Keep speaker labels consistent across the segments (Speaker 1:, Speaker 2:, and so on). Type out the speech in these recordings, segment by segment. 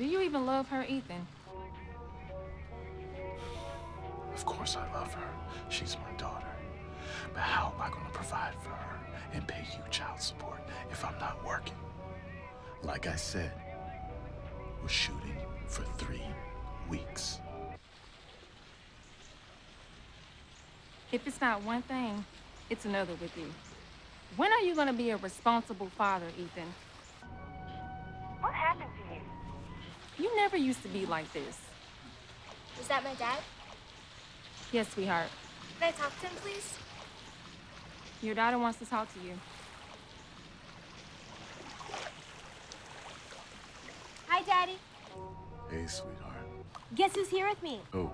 Speaker 1: Do you even love her, Ethan?
Speaker 2: Of course I love her. She's my daughter. But how am I going to provide for her and pay you child support if I'm not working? Like I said, we're shooting for three weeks.
Speaker 1: If it's not one thing, it's another with you. When are you gonna be a responsible father, Ethan? Used to be like this.
Speaker 3: Is that my dad?
Speaker 1: Yes, sweetheart.
Speaker 3: Can I talk to him, please?
Speaker 1: Your daughter wants to talk to you.
Speaker 3: Hi, Daddy.
Speaker 2: Hey, sweetheart.
Speaker 3: Guess who's here with me?
Speaker 2: Oh,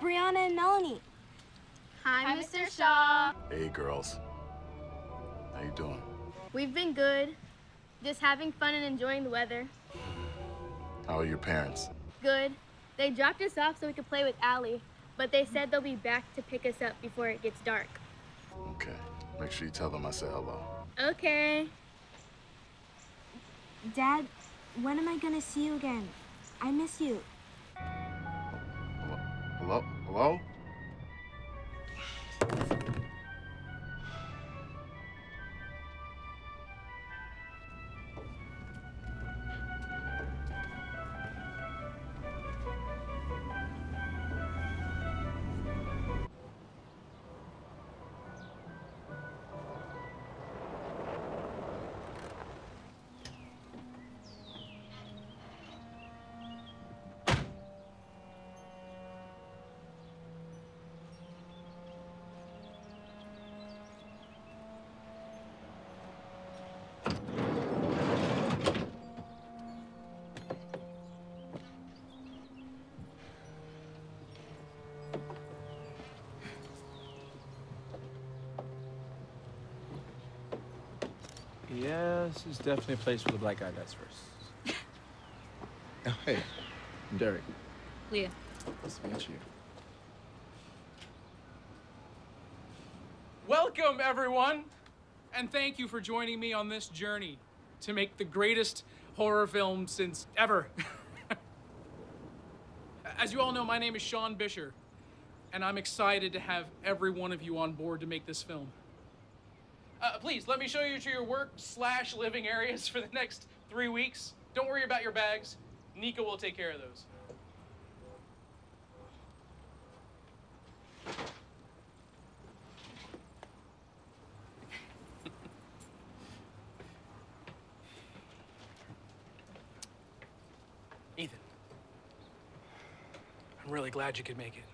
Speaker 3: Brianna and Melanie.
Speaker 4: Hi, Mr. Shaw.
Speaker 2: hey, girls. How you doing?
Speaker 4: We've been good. Just having fun and enjoying the weather.
Speaker 2: How are your parents?
Speaker 4: Good. They dropped us off so we could play with Allie, but they said they'll be back to pick us up before it gets dark.
Speaker 2: Okay. Make sure you tell them I said hello.
Speaker 4: Okay.
Speaker 3: Dad, when am I gonna see you again? I miss you.
Speaker 2: Hello? Hello?
Speaker 5: This is definitely a place where the black guy dies first. oh, hey, I'm Derek.
Speaker 1: Leah.
Speaker 5: Nice to meet you.
Speaker 6: Welcome, everyone, and thank you for joining me on this journey to make the greatest horror film since ever. As you all know, my name is Sean Bisher, and I'm excited to have every one of you on board to make this film. Uh, please, let me show you to your work slash living areas for the next three weeks. Don't worry about your bags. Nico will take care of those. Ethan, I'm really glad you could make it.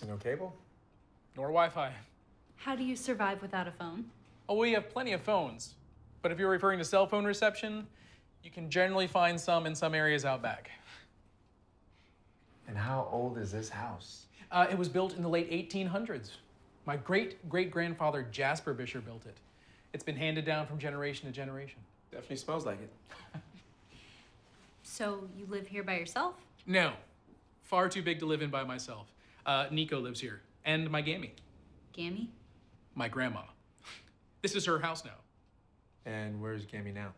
Speaker 5: I'm no cable?
Speaker 6: Nor Wi Fi.
Speaker 7: How do you survive without a phone?
Speaker 6: Oh, we have plenty of phones. But if you're referring to cell phone reception, you can generally find some in some areas out back.
Speaker 5: And how old is this house?
Speaker 6: Uh, it was built in the late 1800s. My great great grandfather Jasper Bisher built it. It's been handed down from generation to generation.
Speaker 5: Definitely smells like it.
Speaker 7: So you live here by yourself?
Speaker 6: No, far too big to live in by myself. Uh, Nico lives here, and my Gammy,
Speaker 7: Gammy?
Speaker 6: my grandma. This is her house now.
Speaker 5: And where's Gammy now?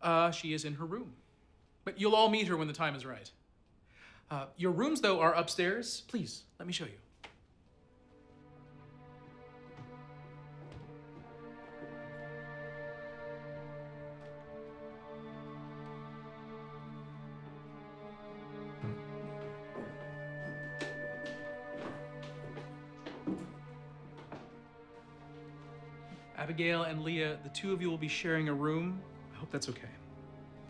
Speaker 6: Uh, she is in her room. But you'll all meet her when the time is right. Uh, your rooms, though, are upstairs. Please, let me show you. Abigail and Leah, the two of you will be sharing a room. I hope that's okay.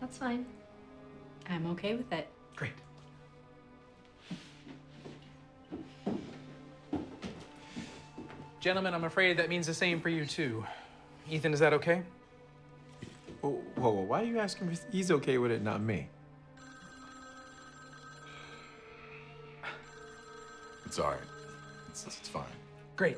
Speaker 7: That's fine. I'm okay with it.
Speaker 6: Great. Gentlemen, I'm afraid that means the same for you too. Ethan, is that okay?
Speaker 5: Whoa, whoa, whoa, why are you asking if he's okay with it, not me?
Speaker 2: It's all right. It's, it's fine.
Speaker 6: Great.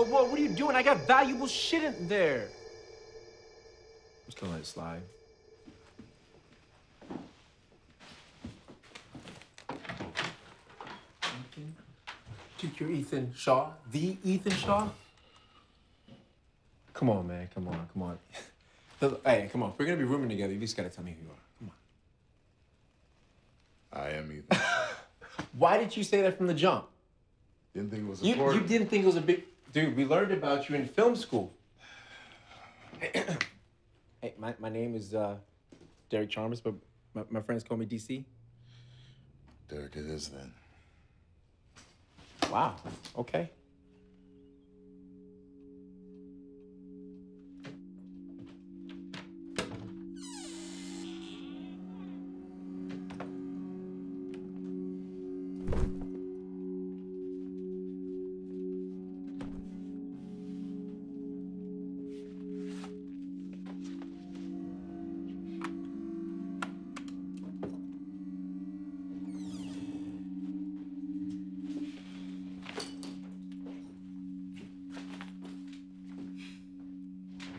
Speaker 5: Whoa, whoa, whoa, what are you doing? I got valuable shit in there. I'm just gonna let it slide. Dude, you're Ethan Shaw? The Ethan Shaw? Come on, man. Come on, come on. Hey, come on. If we're gonna be rooming together, you just gotta tell me who you are. Come on.
Speaker 2: I am Ethan.
Speaker 5: Why did you say that from the jump?
Speaker 2: Didn't think it was
Speaker 5: You,
Speaker 2: important.
Speaker 5: you didn't think it was a big. Dude, we learned about you in film school. hey, my, my name is uh, Derek Chalmers, but my, my friends call me DC.
Speaker 2: Derek, it is then.
Speaker 5: Wow. Okay.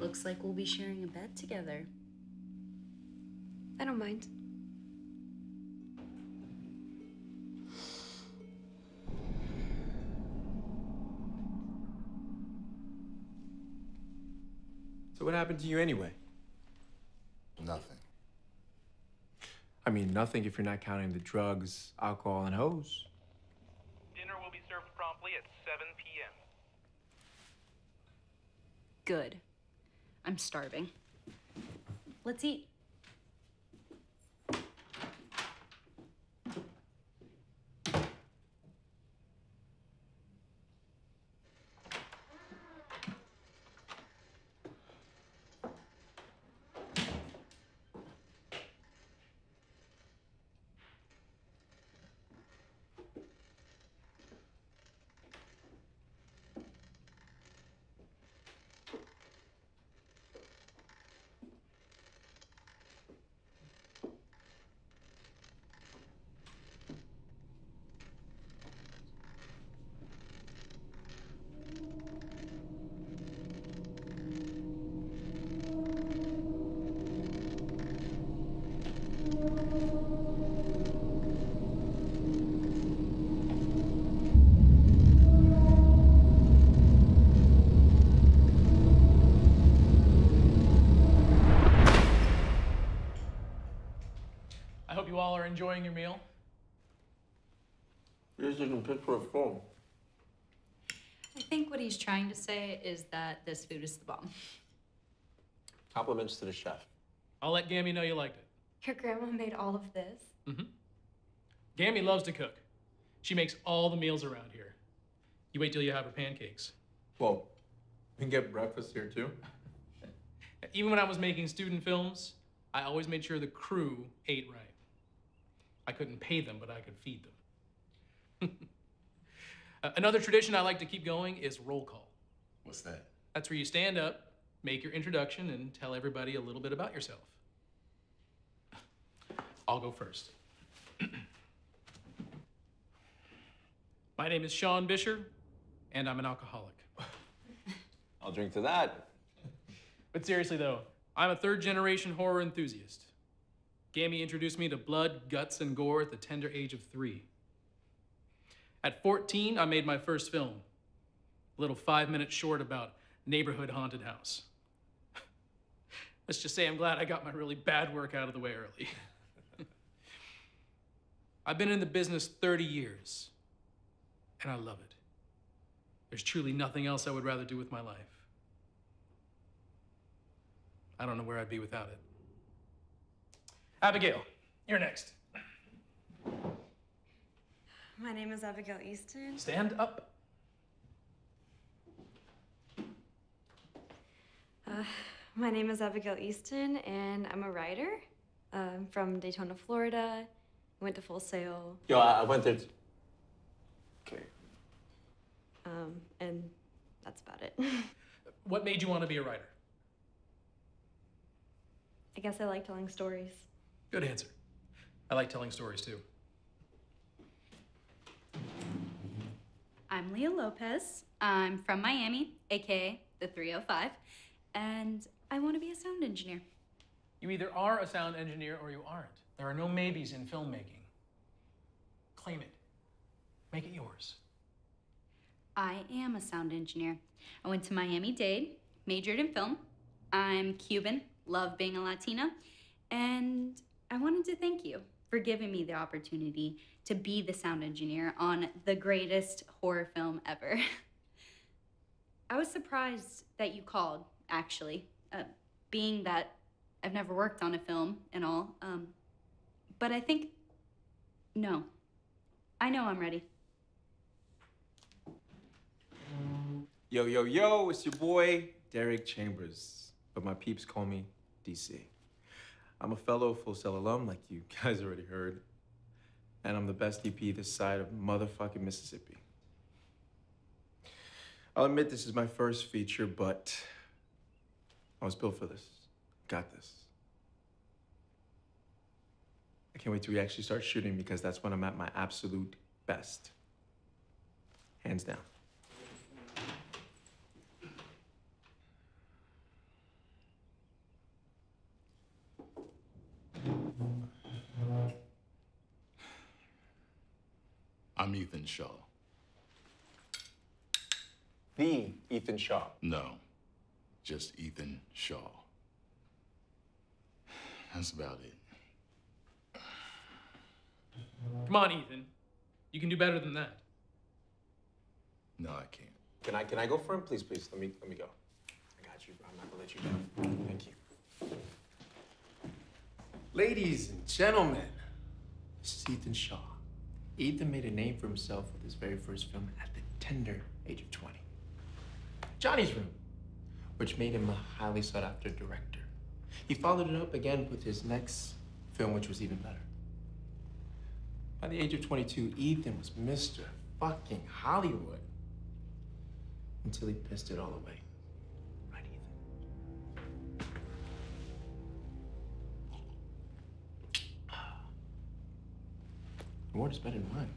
Speaker 7: Looks like we'll be sharing a bed together.
Speaker 3: I don't mind.
Speaker 5: So what happened to you anyway?
Speaker 2: Nothing.
Speaker 5: I mean, nothing if you're not counting the drugs, alcohol, and hoes.
Speaker 8: Dinner will be served promptly at 7 p.m.
Speaker 7: Good. I'm starving. Let's eat.
Speaker 6: I hope you all are enjoying your meal.
Speaker 5: You're taking a picture of phone.
Speaker 7: I think what he's trying to say is that this food is the bomb.
Speaker 5: Compliments to the chef.
Speaker 6: I'll let Gammy know you liked it.
Speaker 3: Your grandma made all of this?
Speaker 6: Mm-hmm. Gammy loves to cook. She makes all the meals around here. You wait till you have her pancakes.
Speaker 5: Well, we can get breakfast here too.
Speaker 6: Even when I was making student films, I always made sure the crew ate right. I couldn't pay them, but I could feed them. Uh, Another tradition I like to keep going is roll call.
Speaker 2: What's that?
Speaker 6: That's where you stand up, make your introduction, and tell everybody a little bit about yourself. I'll go first. My name is Sean Bisher, and I'm an alcoholic.
Speaker 5: I'll drink to that.
Speaker 6: But seriously, though, I'm a third generation horror enthusiast. Gammy introduced me to blood, guts, and gore at the tender age of three. At 14, I made my first film, a little five minute short about neighborhood haunted house. Let's just say I'm glad I got my really bad work out of the way early. I've been in the business 30 years, and I love it. There's truly nothing else I would rather do with my life. I don't know where I'd be without it. Abigail, you're next.
Speaker 9: My name is Abigail Easton.
Speaker 6: Stand up.
Speaker 9: Uh, my name is Abigail Easton, and I'm a writer. I'm from Daytona, Florida. Went to Full Sail.
Speaker 5: Yo, I, I went there. t-
Speaker 9: um, and that's about it.
Speaker 6: What made you want to be a writer?
Speaker 9: I guess I like telling stories.
Speaker 6: Good answer. I like telling stories too.
Speaker 7: I'm Leah Lopez. I'm from Miami, aka the 305, and I want to be a sound engineer.
Speaker 6: You either are a sound engineer or you aren't. There are no maybes in filmmaking. Claim it. Make it yours.
Speaker 7: I am a sound engineer. I went to Miami Dade, majored in film. I'm Cuban, love being a Latina, and I wanted to thank you for giving me the opportunity to be the sound engineer on the greatest horror film ever. I was surprised that you called, actually, uh, being that I've never worked on a film and all. Um, but I think, no, I know I'm ready.
Speaker 5: Yo, yo, yo, it's your boy, Derek Chambers. But my peeps call me DC. I'm a fellow Full Sail alum, like you guys already heard. And I'm the best DP this side of motherfucking Mississippi. I'll admit this is my first feature, but I was built for this. Got this. I can't wait till we actually start shooting because that's when I'm at my absolute best. Hands down.
Speaker 2: I'm Ethan Shaw.
Speaker 5: The Ethan Shaw.
Speaker 2: No, just Ethan Shaw. That's about it.
Speaker 6: Come on, Ethan. You can do better than that.
Speaker 2: No, I can't.
Speaker 5: Can I can I go for him? Please, please, let me let me go. I got you, bro. I'm not gonna let you down. Thank you. Ladies and gentlemen, this is Ethan Shaw. Ethan made a name for himself with his very first film at the tender age of 20. Johnny's Room, which made him a highly sought after director. He followed it up again with his next film, which was even better. By the age of 22, Ethan was Mr. fucking Hollywood until he pissed it all away. Your word is better than mine.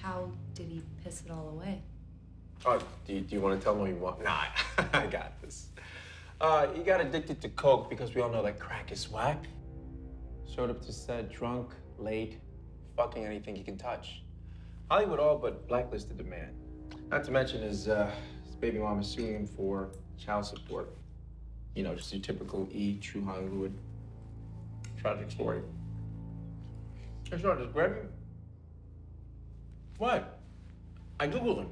Speaker 7: How did he piss it all away?
Speaker 5: Oh, do you, do you want to tell him what you want? Nah, I got this. Uh, he got addicted to coke because we all know that crack is whack. Showed up to set drunk, late, fucking anything he can touch. Hollywood all but blacklisted the man. Not to mention his, uh, his baby mom is suing him for child support. You know, just your typical E, true Hollywood tragic story. I saw just grab him. What? I Googled him.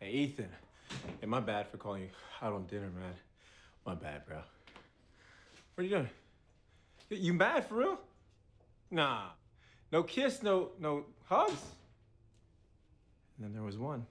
Speaker 5: Hey, Ethan. Hey, my bad for calling you out on dinner, man. My bad, bro. What are you doing? You mad for real? Nah. No kiss, no no hugs. And then there was one.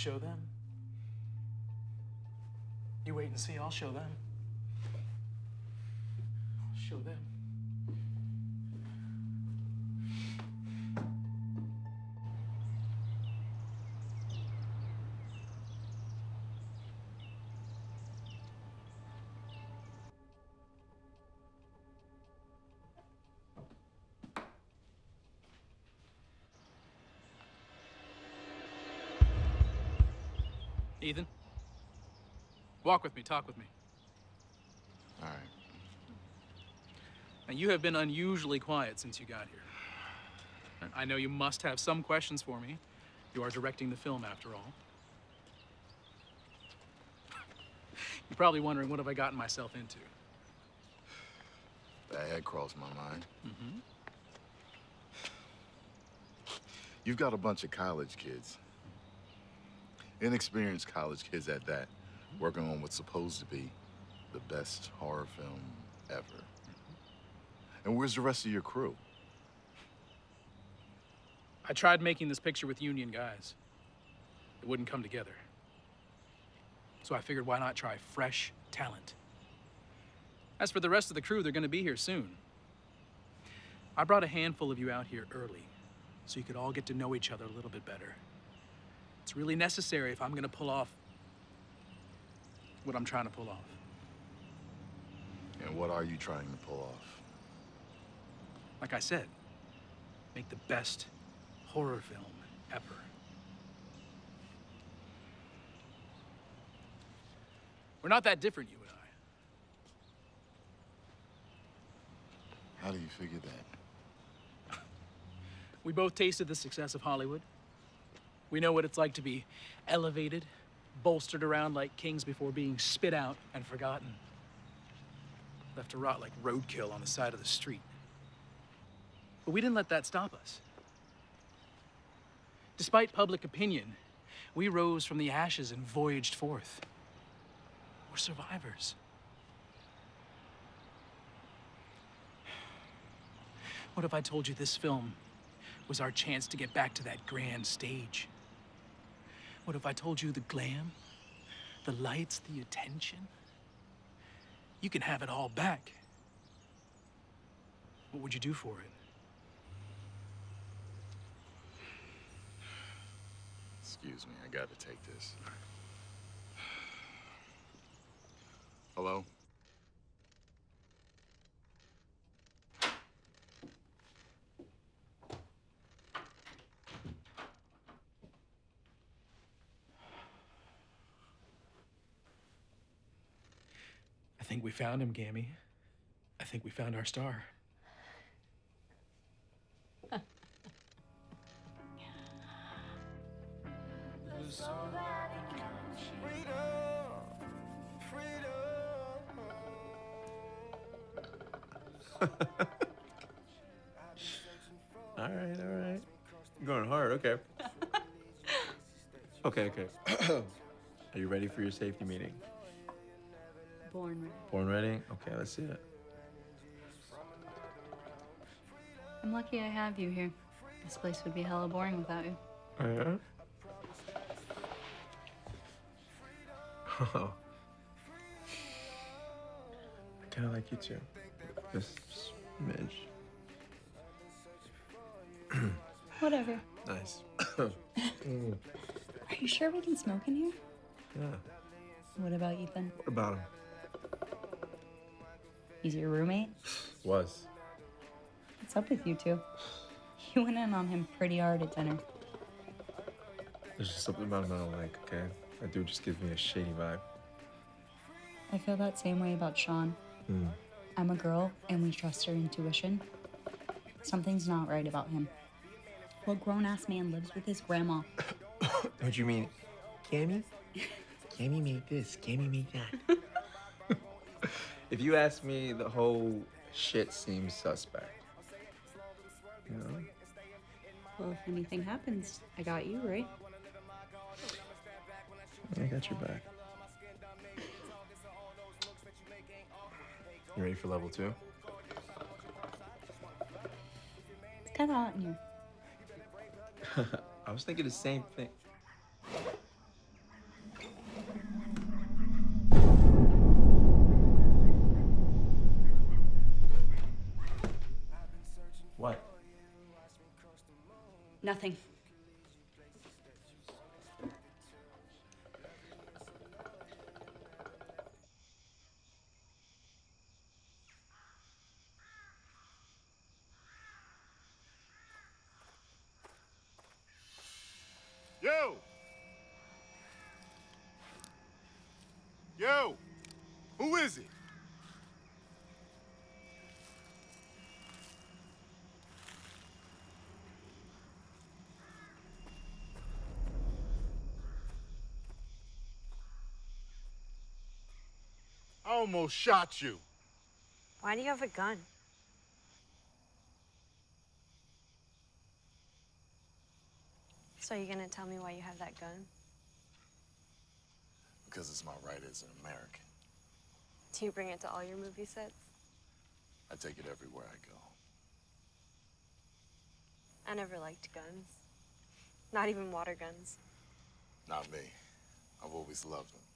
Speaker 6: Show them. You wait and see. I'll show them. Walk with me, talk with me.
Speaker 2: All right.
Speaker 6: Now, you have been unusually quiet since you got here. I know you must have some questions for me. You are directing the film, after all. You're probably wondering what have I gotten myself into.
Speaker 2: That had crossed my mind.
Speaker 6: Mm-hmm.
Speaker 2: You've got a bunch of college kids. Inexperienced college kids at that, working on what's supposed to be the best horror film ever. And where's the rest of your crew?
Speaker 6: I tried making this picture with union guys. It wouldn't come together. So I figured why not try fresh talent? As for the rest of the crew, they're gonna be here soon. I brought a handful of you out here early, so you could all get to know each other a little bit better. It's really necessary if I'm gonna pull off what I'm trying to pull off.
Speaker 2: And what are you trying to pull off?
Speaker 6: Like I said, make the best horror film ever. We're not that different, you and I.
Speaker 2: How do you figure that?
Speaker 6: We both tasted the success of Hollywood. We know what it's like to be elevated, bolstered around like kings before being spit out and forgotten. Left to rot like roadkill on the side of the street. But we didn't let that stop us. Despite public opinion, we rose from the ashes and voyaged forth. We're survivors. What if I told you this film was our chance to get back to that grand stage? What if I told you the glam, the lights, the attention? You can have it all back. What would you do for it?
Speaker 2: Excuse me, I gotta take this. Hello?
Speaker 6: Think we found him, Gammy. I think we found our star.
Speaker 5: All right, all right. You're going hard, okay. okay, okay. Are you ready for your safety meeting?
Speaker 7: Born ready.
Speaker 5: Born ready? Okay, let's see it.
Speaker 7: I'm lucky I have you here. This place would be hella boring without you.
Speaker 5: Oh, yeah? Oh. I kind of like you too. This smidge.
Speaker 7: Whatever.
Speaker 5: Nice. Mm,
Speaker 7: Are you sure we can smoke in here?
Speaker 5: yeah.
Speaker 7: What about Ethan?
Speaker 5: What about him?
Speaker 7: He's your roommate?
Speaker 5: Was.
Speaker 7: What's up with you two? You went in on him pretty hard at dinner.
Speaker 5: There's just something about him I don't like, okay? That dude just gives me a shady vibe.
Speaker 7: I feel that same way about Sean.
Speaker 5: Hmm.
Speaker 7: I'm a girl and we trust her intuition. Something's not right about him. What grown ass man lives with his grandma?
Speaker 5: What do you mean? Gammy? Gammy made this, Gammy made that. if you ask me, the whole shit seems suspect. You know?
Speaker 7: Well, if anything happens, I got you, right?
Speaker 5: I got your back. You ready for level two?
Speaker 7: It's kind of hot in here.
Speaker 5: I was thinking the same thing.
Speaker 2: Almost shot you.
Speaker 9: Why do you have a gun? So you're gonna tell me why you have that gun?
Speaker 2: Because it's my right as an American.
Speaker 9: Do you bring it to all your movie sets?
Speaker 2: I take it everywhere I go.
Speaker 9: I never liked guns. Not even water guns.
Speaker 2: Not me. I've always loved them.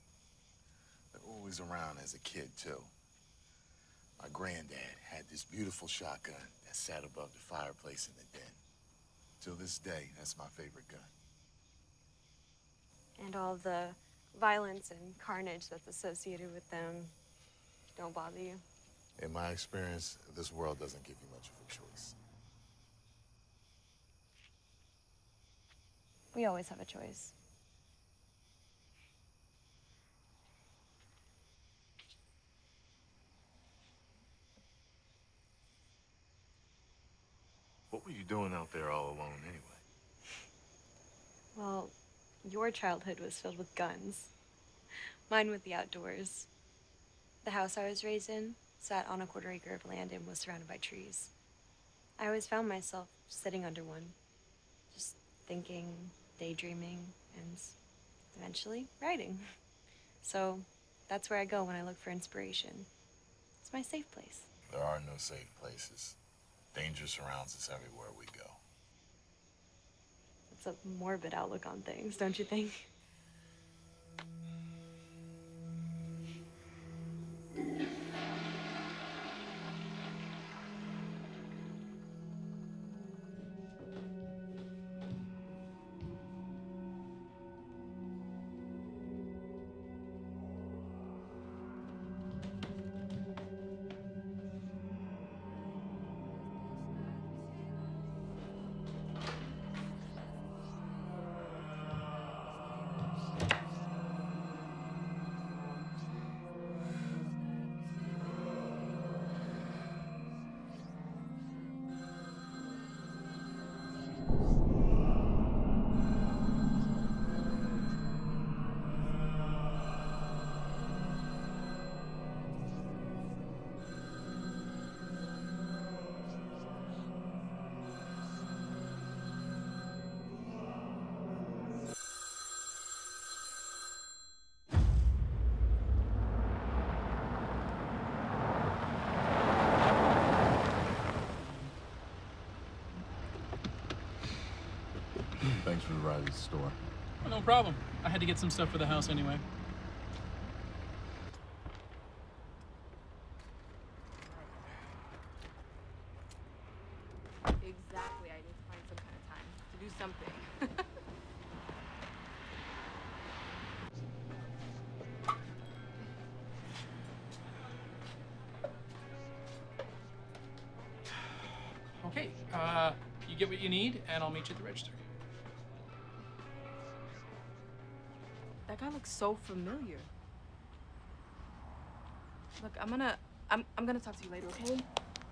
Speaker 2: Always around as a kid, too. My granddad had this beautiful shotgun that sat above the fireplace in the den. Till this day, that's my favorite gun.
Speaker 9: And all the violence and carnage that's associated with them don't bother you?
Speaker 2: In my experience, this world doesn't give you much of a choice.
Speaker 9: We always have a choice.
Speaker 2: What were you doing out there all alone anyway?
Speaker 9: Well, your childhood was filled with guns. Mine with the outdoors. The house I was raised in sat on a quarter acre of land and was surrounded by trees. I always found myself sitting under one, just thinking, daydreaming, and eventually writing. So that's where I go when I look for inspiration. It's my safe place.
Speaker 2: There are no safe places. Danger surrounds us everywhere we go.
Speaker 9: It's a morbid outlook on things, don't you think?
Speaker 2: For the ride to the store.
Speaker 6: Oh, no problem. I had to get some stuff for the house anyway.
Speaker 10: Exactly. I need to find some kind of time to do something.
Speaker 6: Okay, uh, you get what you need, and I'll meet you at the register.
Speaker 10: Looks so familiar. Look, I'm gonna, I'm, I'm gonna talk to you later, okay?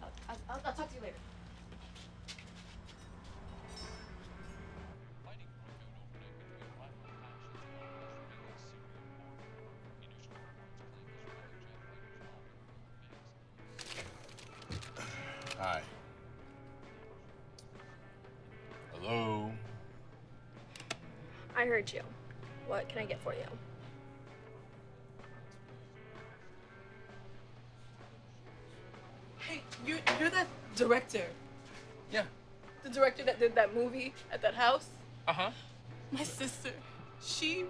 Speaker 10: I'll, I'll, I'll, I'll talk to you later.
Speaker 2: Hi. Hello?
Speaker 4: I heard you. What can I get for you?
Speaker 10: Director.
Speaker 6: Yeah.
Speaker 10: The director that did that movie at that house.
Speaker 6: Uh huh.
Speaker 10: My sister, she,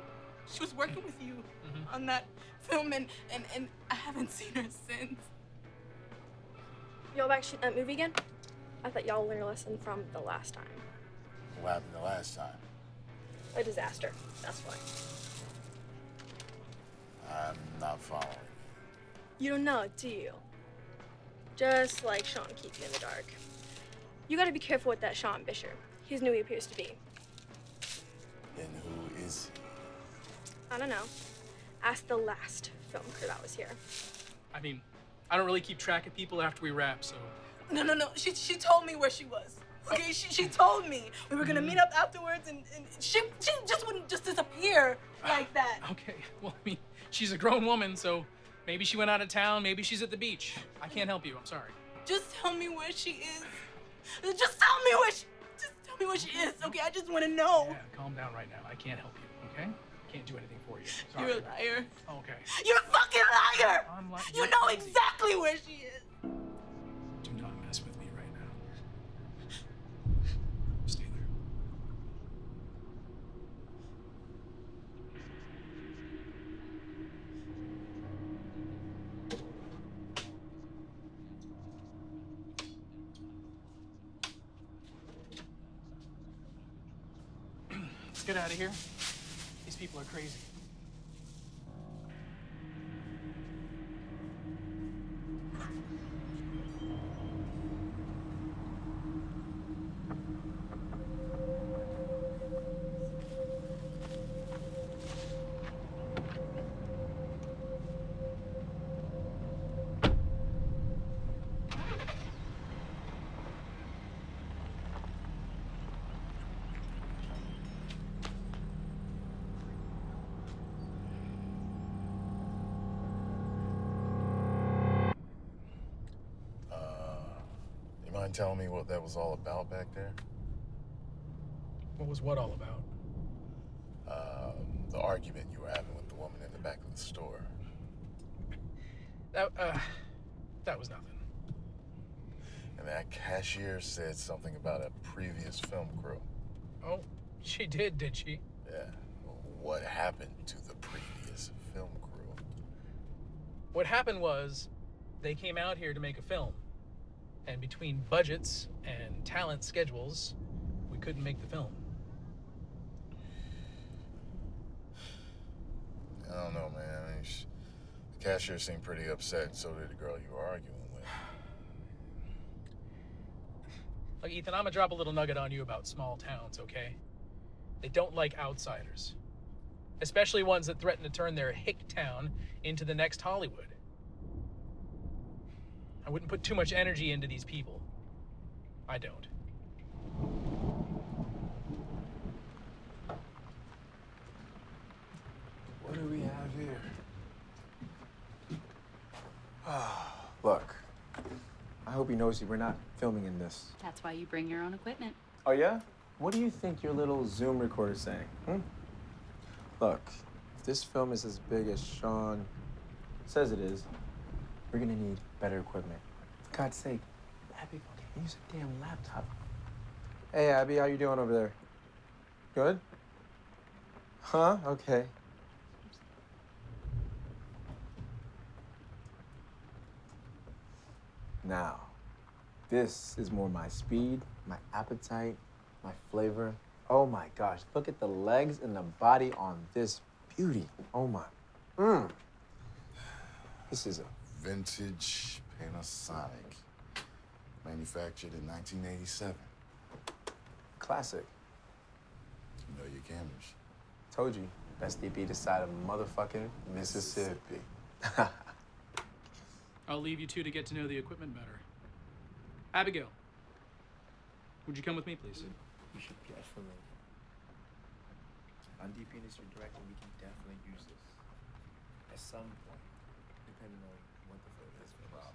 Speaker 10: she was working with you on that film, and, and and I haven't seen her since.
Speaker 4: Y'all back shooting that movie again? I thought y'all learned a lesson from the last time.
Speaker 2: What happened the last time?
Speaker 4: A disaster. That's why.
Speaker 2: I'm not following.
Speaker 4: You don't know, do you? Just like Sean keeps you in the dark. You gotta be careful with that Sean Bisher. He's new he appears to be.
Speaker 2: And who is
Speaker 4: I don't know. Ask the last film crew that was here.
Speaker 6: I mean, I don't really keep track of people after we wrap, so.
Speaker 10: No, no, no. She she told me where she was. Okay, she, she told me we were gonna meet up afterwards, and, and she she just wouldn't just disappear like that.
Speaker 6: Okay, well, I mean, she's a grown woman, so Maybe she went out of town. Maybe she's at the beach. I can't help you. I'm sorry.
Speaker 10: Just tell me where she is. Just tell me where she. Just tell me where she is. Okay, I just want to know.
Speaker 6: Yeah, calm down right now. I can't help you. Okay? I Can't do anything for you. Sorry.
Speaker 10: You're a liar.
Speaker 6: Okay.
Speaker 10: You're a fucking liar.
Speaker 6: I'm li-
Speaker 10: You know exactly where she is.
Speaker 6: Do not mess with me right now. Stay there. Let's get out of here. These people are crazy.
Speaker 2: Mind telling me what that was all about back there?
Speaker 6: What was what all about?
Speaker 2: Um, the argument you were having with the woman in the back of the store.
Speaker 6: That, uh, that was nothing.
Speaker 2: And that cashier said something about a previous film crew.
Speaker 6: Oh, she did, did she?
Speaker 2: Yeah. What happened to the previous film crew?
Speaker 6: What happened was they came out here to make a film. And between budgets and talent schedules, we couldn't make the film.
Speaker 2: I don't know, man. I mean, sh- the cashier seemed pretty upset, and so did the girl you were arguing with.
Speaker 6: Look, Ethan, I'm gonna drop a little nugget on you about small towns, okay? They don't like outsiders, especially ones that threaten to turn their hick town into the next Hollywood. I wouldn't put too much energy into these people. I don't.
Speaker 5: What do we have here? Ah, Look, I hope he knows you. we're not filming in this.
Speaker 7: That's why you bring your own equipment.
Speaker 5: Oh, yeah? What do you think your little Zoom recorder's saying? Hmm? Look, if this film is as big as Sean says it is, we're gonna need better equipment. For God's sake, Abby can use a damn laptop. Hey, Abby, how you doing over there? Good? Huh? Okay. Now, this is more my speed, my appetite, my flavor. Oh my gosh, look at the legs and the body on this beauty. Oh my. Mmm. This is a
Speaker 2: Vintage Panasonic. Manufactured in 1987.
Speaker 5: classic.
Speaker 2: You know your cameras.
Speaker 5: Told you, best DP this side of motherfucking Mississippi.
Speaker 6: I'll leave you two to get to know the equipment better. Abigail, would you come with me, please?
Speaker 5: You should definitely. I'm DPing this your director. We can definitely use this at some point, depending on what the film is for Rob.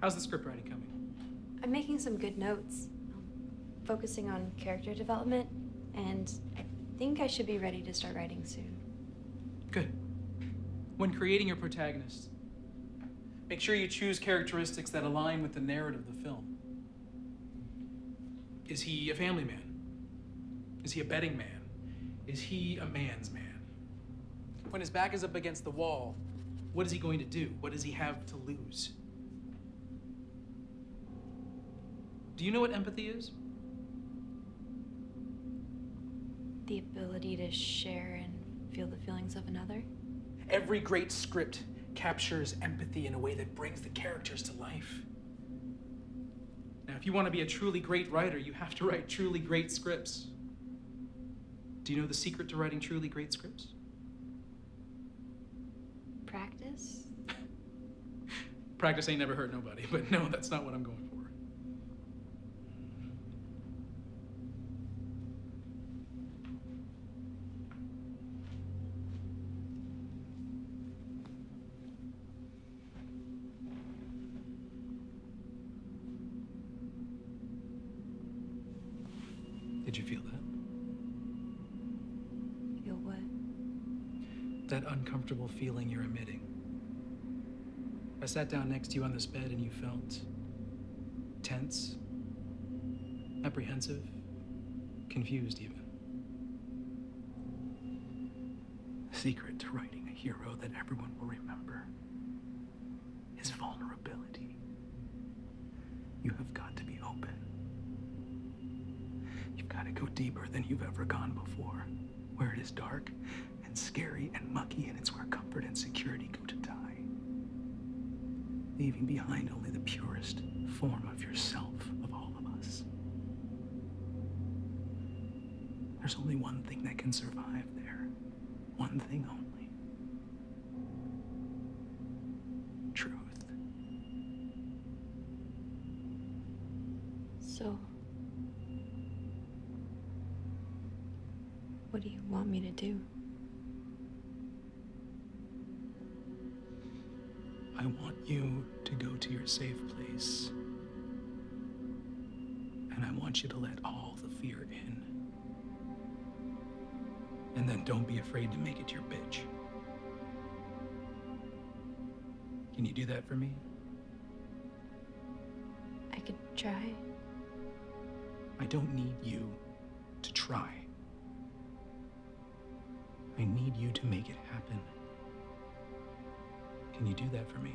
Speaker 6: How's the script writing coming?
Speaker 3: I'm making some good notes, focusing on character development, and I think I should be ready to start writing soon.
Speaker 6: Good. When creating your protagonist, make sure you choose characteristics that align with the narrative of the film. Is he a family man? Is he a betting man? Is he a man's man? When his back is up against the wall, what is he going to do? What does he have to lose? Do you know what empathy is?
Speaker 3: The ability to share and feel the feelings of another.
Speaker 6: Every great script captures empathy in a way that brings the characters to life. Now, if you want to be a truly great writer, you have to write truly great scripts. Do you know the secret to writing truly great scripts?
Speaker 3: practice?
Speaker 6: Practice ain't never hurt nobody, but no, that's not what I'm going That uncomfortable feeling you're emitting. I sat down next to you on this bed and you felt tense, apprehensive, confused even. Secret to writing a hero that everyone will remember is vulnerability. You have got to be open. You've got to go deeper than you've ever gone before, where it is dark and scary and mucky, and it's where comfort and security go to die leaving behind only the purest form of yourself, of all of us. There's only one thing that can survive there. One thing only. Truth.
Speaker 3: So, what do you want me to do?
Speaker 6: I want you to go to your safe place. And I want you to let all the fear in. And then don't be afraid to make it your bitch. Can you do that for me?
Speaker 3: I could try.
Speaker 6: I don't need you to try. I need you to make it happen. Can you do that for me?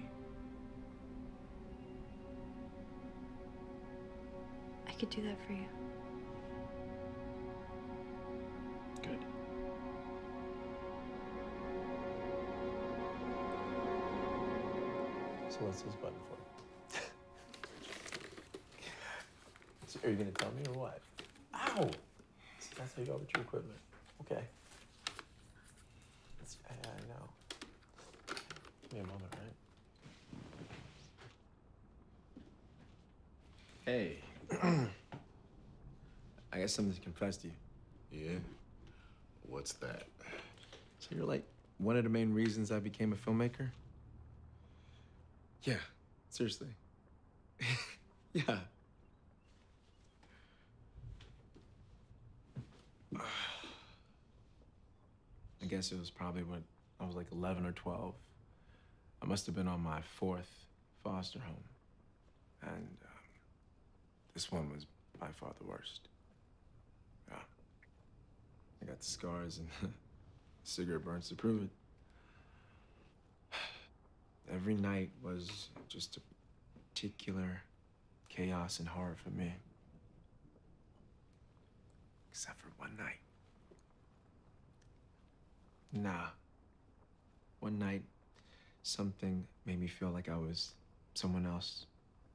Speaker 3: I could do that for you.
Speaker 2: Good.
Speaker 5: So what's this button for? so are you gonna tell me or what? Ow! See, that's how you go with your equipment. Okay. It's, I, I know. Give me a moment, right?
Speaker 2: Hey.
Speaker 5: I got something to confess to you.
Speaker 2: Yeah? What's that?
Speaker 5: So you're like one of the main reasons I became a filmmaker? Yeah, seriously. yeah. I guess it was probably when I was like 11 or 12. I must have been on my fourth foster home. And um, this one was by far the worst. Yeah. I got the scars and cigarette burns to prove it. Every night was just a particular chaos and horror for me. Except for one night. Nah. One night, something made me feel like I was someone else,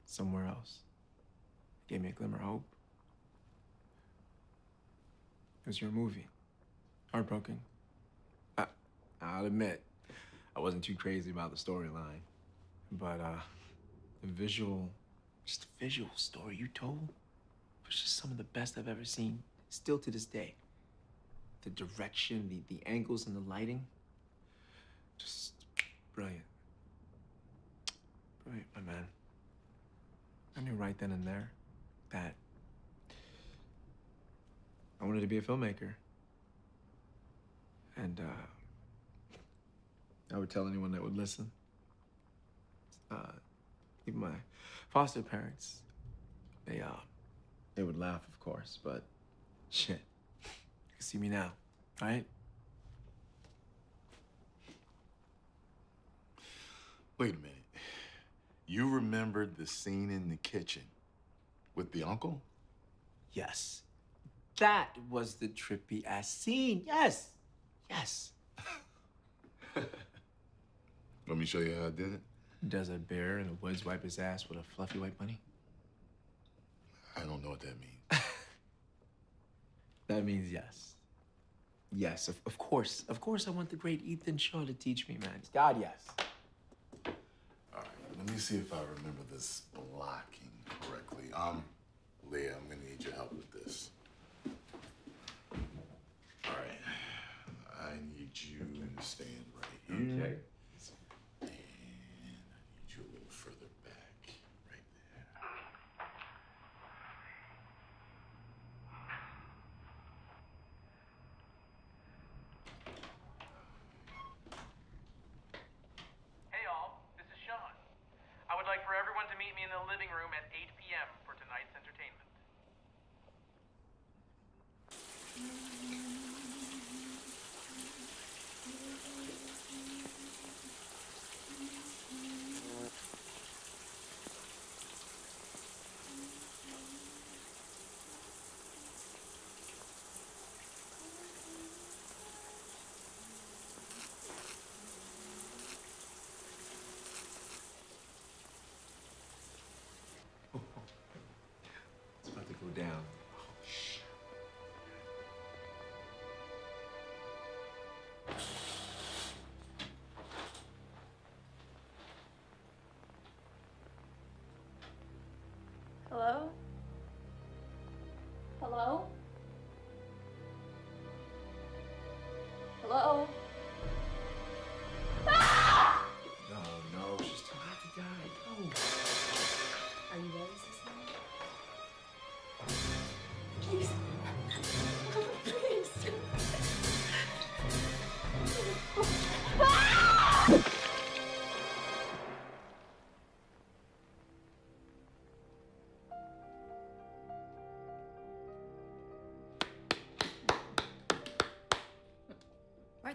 Speaker 5: somewhere else. It gave me a glimmer of hope. It was your movie. Heartbroken. I, I'll admit, I wasn't too crazy about the storyline, but uh, the visual, just the visual story you told was just some of the best I've ever seen, still to this day. The direction, the, the angles, and the lighting, just brilliant. Brilliant, my man. I knew right then and there that I wanted to be a filmmaker. And uh, I would tell anyone that would listen. Uh, even my foster parents, they uh, they would laugh, of course, but shit, you see me now, right?
Speaker 2: Wait a minute. You remembered the scene in the kitchen with the uncle?
Speaker 5: Yes. That was the trippy ass scene. Yes. Yes.
Speaker 2: Let me show you how I did it.
Speaker 5: Does a bear in the woods wipe his ass with a fluffy white bunny?
Speaker 2: I don't know what that means.
Speaker 5: That means yes. Yes, of, of course. Of course, I want the great Ethan Shaw to teach me, man. God, yes.
Speaker 2: Let me see if I remember this blocking correctly. Um, Leah, I'm gonna need your help with this. All right, I need you to stand right here.
Speaker 5: Okay.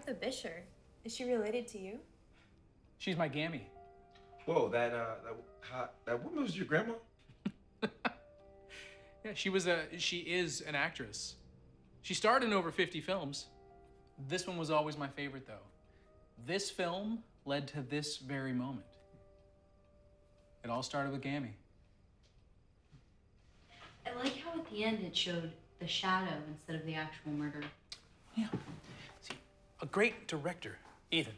Speaker 3: Martha Bisher. Is she related to you?
Speaker 6: She's my Gammy.
Speaker 5: Whoa, that uh, that hot, that woman was your grandma?
Speaker 6: Yeah, she was a she is an actress. She starred in over 50 films. This one was always my favorite though. This film led to this very moment. It all started with Gammy.
Speaker 7: I like how at the end it showed the shadow instead of the actual murder.
Speaker 6: A great director, Ethan,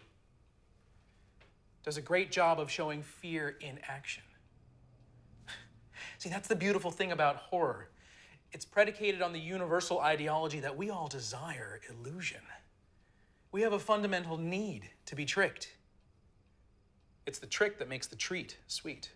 Speaker 6: does a great job of showing fear in action. See, that's the beautiful thing about horror. It's predicated on the universal ideology that we all desire illusion. We have a fundamental need to be tricked. It's the trick that makes the treat sweet.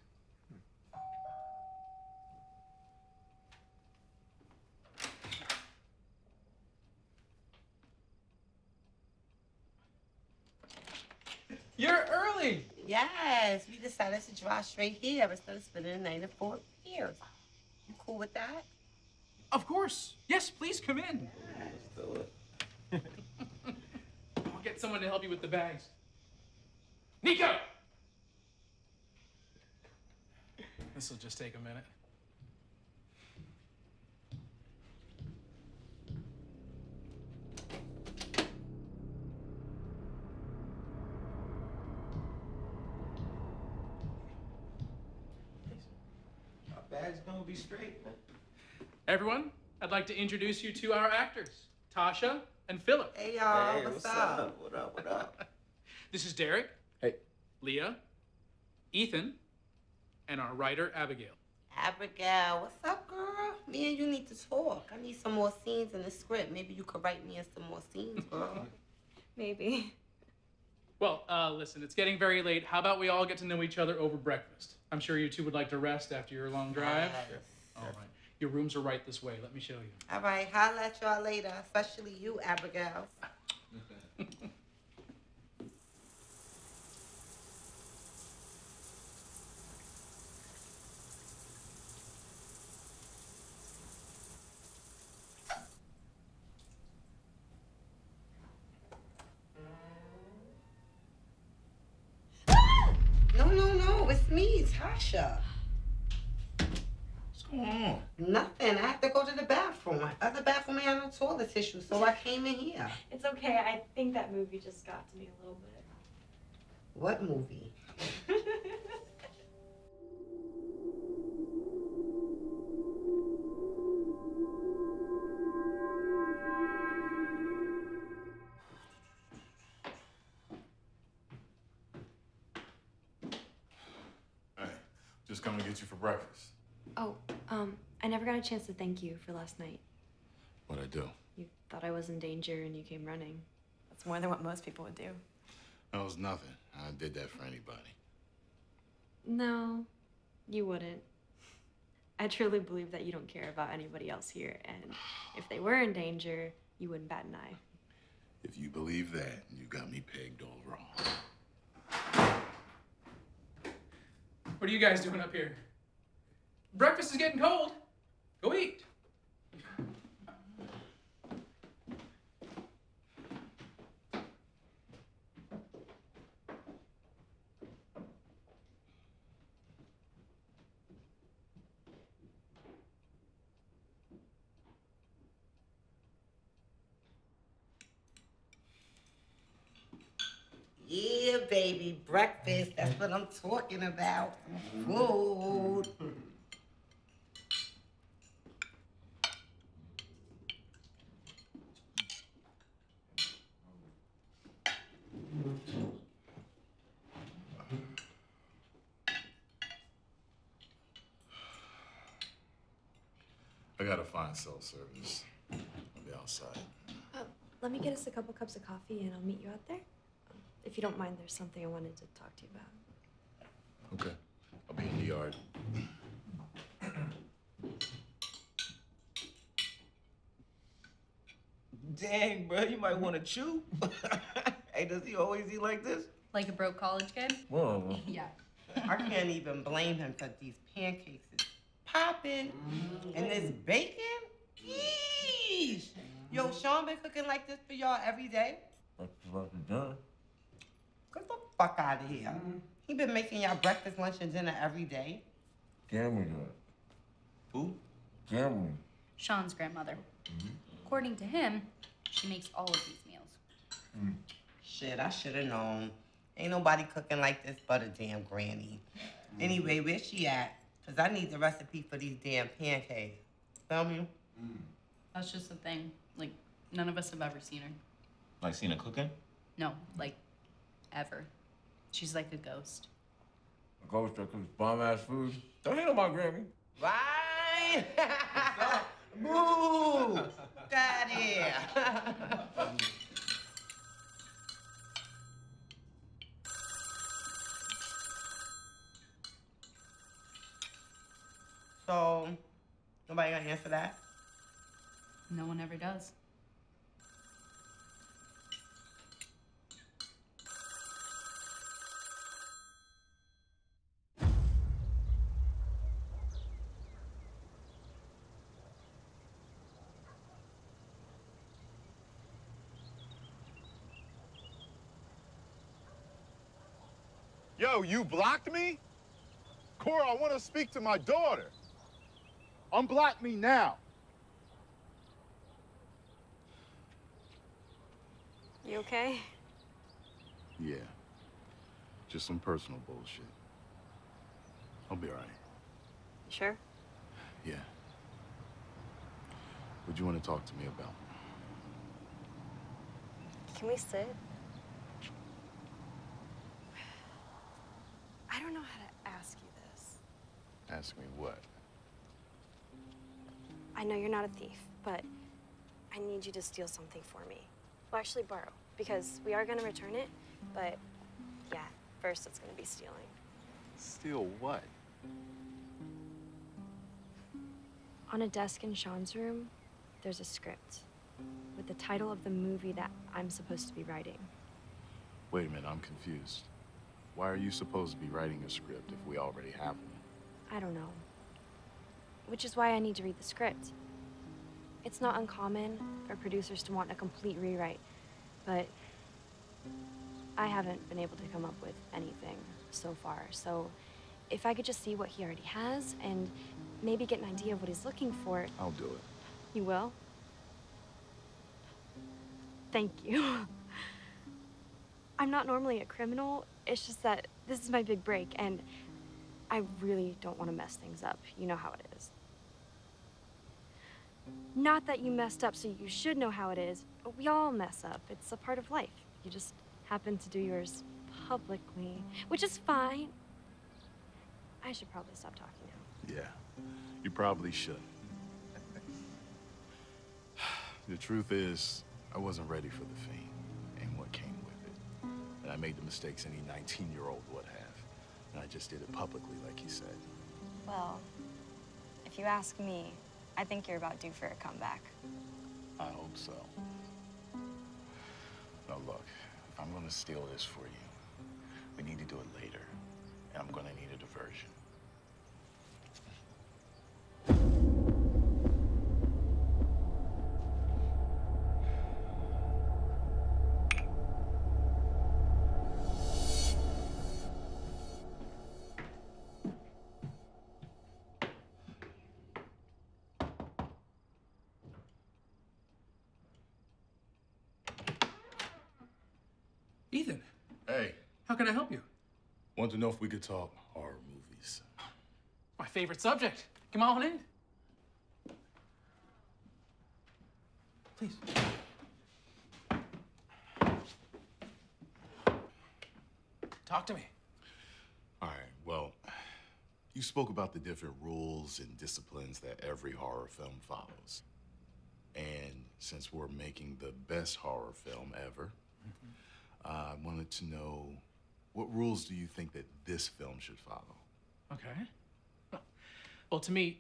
Speaker 6: You're early.
Speaker 11: Yes, we decided to drive straight here instead of spending the night at Fort Pierce. You cool with that?
Speaker 6: Of course. Yes, please come in. I'll get someone to help you with the bags. Nico! This will just take a minute.
Speaker 5: Our bag's gonna be straight.
Speaker 6: Everyone, I'd like to introduce you to our actors, Tasha and Philip.
Speaker 11: Hey y'all,
Speaker 5: Hey,
Speaker 11: what's,
Speaker 5: what's
Speaker 11: up?
Speaker 5: up? What up? What up?
Speaker 6: This is Derek.
Speaker 5: Hey.
Speaker 6: Leah, Ethan, and our writer, Abigail.
Speaker 11: Abigail, what's up, girl? Me and you need to talk. I need some more scenes in the script. Maybe you could write me in some more scenes, girl.
Speaker 3: Maybe.
Speaker 6: Well, uh, listen, it's getting very late. How about we all get to know each other over breakfast? I'm sure you two would like to rest after your long drive.
Speaker 11: Yes.
Speaker 6: All right. Your rooms are right this way. Let me show you.
Speaker 11: All right, holla at y'all later, especially you, Abigail. so I came in here.
Speaker 3: It's okay. I think that movie just got to me a little bit.
Speaker 11: What movie?
Speaker 2: hey, just coming to get you for breakfast.
Speaker 9: Oh, um, I never got a chance to thank you for last night.
Speaker 2: What I do?
Speaker 9: You thought I was in danger and you came running. That's more than what most people would do.
Speaker 2: That was nothing. I did that for anybody.
Speaker 9: No, you wouldn't. I truly believe that you don't care about anybody else here, and if they were in danger, you wouldn't bat an eye.
Speaker 2: If you believe that, you got me pegged all wrong.
Speaker 6: What are you guys doing up here? Breakfast is getting cold. Go eat.
Speaker 11: Yeah, baby, breakfast. That's what I'm talking about. Food.
Speaker 2: I gotta find self-service. I'll be outside.
Speaker 9: Uh, let me get us a couple cups of coffee and I'll meet you out there. If you don't mind, there's something I wanted to talk to you about.
Speaker 2: Okay. I'll be in the yard.
Speaker 12: Dang, bro, you might want to chew. hey, does he always eat like this?
Speaker 7: Like a broke college kid?
Speaker 12: Whoa.
Speaker 7: Yeah.
Speaker 11: I can't even blame him for these pancakes is popping. And this bacon? Yeesh. Yo, Sean been cooking like this for y'all every day?
Speaker 12: That's what he done.
Speaker 11: Get the fuck out of here. He been making y'all breakfast, lunch, and dinner every day.
Speaker 12: Cameron done.
Speaker 2: Who?
Speaker 12: Cameron.
Speaker 7: Sean's grandmother. According to him, she makes all of these meals.
Speaker 11: Shit, I should have known. Ain't nobody cooking like this but a damn granny. Anyway, where's she at? Because I need the recipe for these damn pancakes. Feel me?
Speaker 7: That's just the thing. Like, none of us have ever seen her.
Speaker 12: Like seen her cooking?
Speaker 7: No, like, ever. She's like a ghost.
Speaker 12: A ghost that cooks bomb ass food. Don't hit on my Grammy.
Speaker 11: Right? Boo! Got here. so, nobody gonna answer that?
Speaker 7: No one ever does.
Speaker 13: Yo, you blocked me? Cora, I want to speak to my daughter. Unblock me now.
Speaker 9: You okay?
Speaker 2: Yeah. Just some personal bullshit. I'll be all right.
Speaker 9: Sure.
Speaker 2: Yeah. What do you want to talk to me about?
Speaker 9: Can we sit? I don't know how to ask you this.
Speaker 2: Ask me what?
Speaker 9: I know you're not a thief, but I need you to steal something for me. Well, actually borrow, because we are gonna return it, but yeah, first it's gonna be stealing.
Speaker 2: Steal what?
Speaker 9: On a desk in Sean's room, there's a script with the title of the movie that I'm supposed to be writing.
Speaker 2: Wait a minute, I'm confused. Why are you supposed to be writing a script if we already have one?
Speaker 9: I don't know. Which is why I need to read the script. It's not uncommon for producers to want a complete rewrite, but I haven't been able to come up with anything so far. So if I could just see what he already has and maybe get an idea of what he's looking for,
Speaker 2: I'll do it.
Speaker 9: you will? Thank you. I'm not normally a criminal. It's just that this is my big break, and I really don't want to mess things up. You know how it is. Not that you messed up, so you should know how it is. We all mess up. It's a part of life. You just happen to do yours publicly, which is fine. I should probably stop talking now.
Speaker 2: Yeah, you probably should. the truth is, I wasn't ready for the fame I made the mistakes any 19-year-old would have. And I just did it publicly, like you said.
Speaker 3: Well, if you ask me, I think you're about due for a comeback.
Speaker 2: I hope so. Now look, if I'm gonna steal this for you, we need to do it later. And I'm gonna need a diversion. To know if we could talk horror movies.
Speaker 6: My favorite subject. Come on in. Please. Talk to me.
Speaker 2: All right, well, you spoke about the different rules and disciplines that every horror film follows. And since we're making the best horror film ever, mm-hmm. I wanted to know what rules do you think that this film should follow?
Speaker 6: Okay. Well, to me,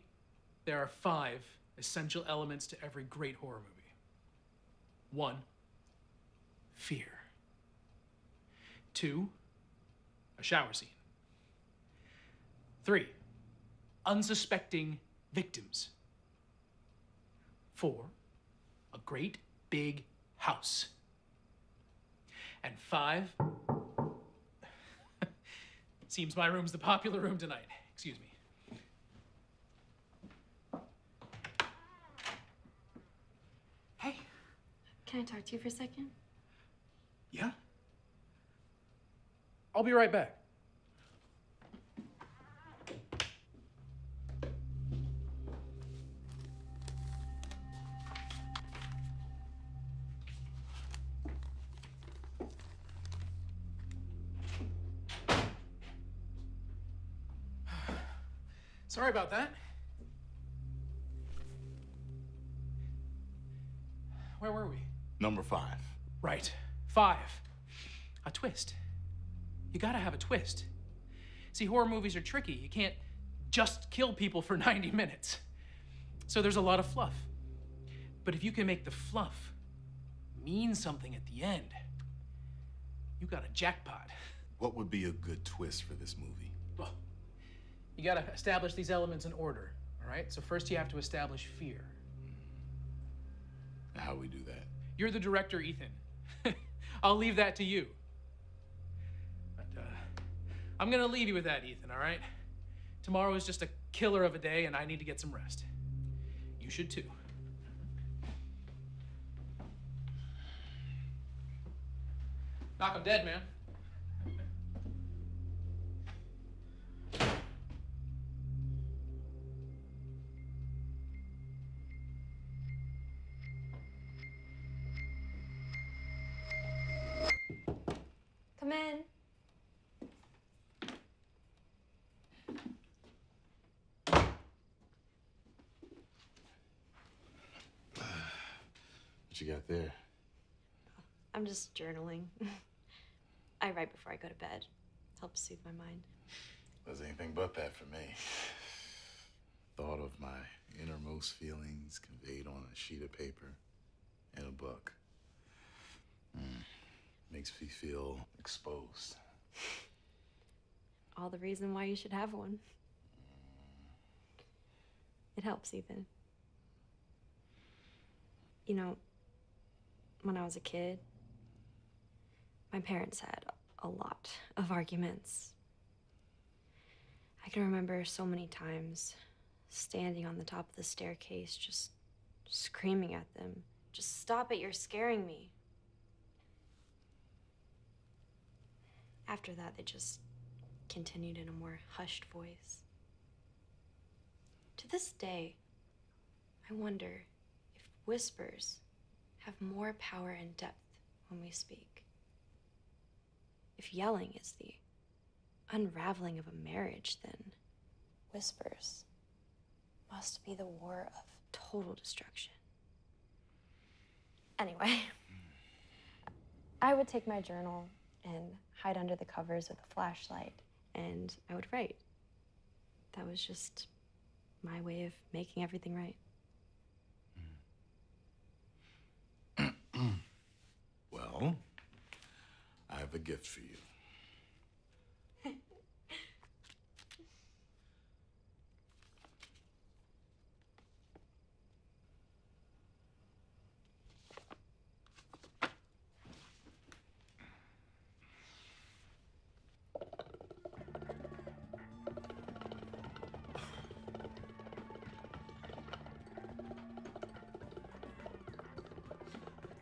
Speaker 6: there are five essential elements to every great horror movie. One, fear. Two, a shower scene. Three, unsuspecting victims. Four, a great big house. And five, seems my room's the popular room tonight. Excuse me. Hey.
Speaker 9: Can I talk to you for a second?
Speaker 6: Yeah? I'll be right back. Sorry about that. Where were we?
Speaker 2: Number five.
Speaker 6: Right. Five. A twist. You gotta have a twist. See, horror movies are tricky. You can't just kill people for 90 minutes. So there's a lot of fluff. But if you can make the fluff mean something at the end, you got a jackpot.
Speaker 2: What would be a good twist for this movie?
Speaker 6: Well, you gotta establish these elements in order, all right? So first you have to establish fear.
Speaker 2: How we do that?
Speaker 6: You're the director, Ethan. I'll leave that to you. But, uh, I'm gonna leave you with that, Ethan, all right? Tomorrow is just a killer of a day, and I need to get some rest. You should too. Knock 'em dead, man.
Speaker 9: I'm just journaling. I write before I go to bed. Helps soothe my mind.
Speaker 2: Was anything but that for me. Thought of my innermost feelings conveyed on a sheet of paper in a book. Mm. Makes me feel exposed.
Speaker 9: All the reason why you should have one. It helps, Ethan. You know, when I was a kid, my parents had a lot of arguments. I can remember so many times standing on the top of the staircase, just screaming at them. Just stop it, you're scaring me. After that, they just continued in a more hushed voice. To this day, I wonder if whispers have more power and depth when we speak. If yelling is the unraveling of a marriage, then whispers must be the war of total destruction. Anyway, I would take my journal and hide under the covers with a flashlight, and I would write. That was just my way of making everything right. Hmm.
Speaker 2: Well, I have a gift for you.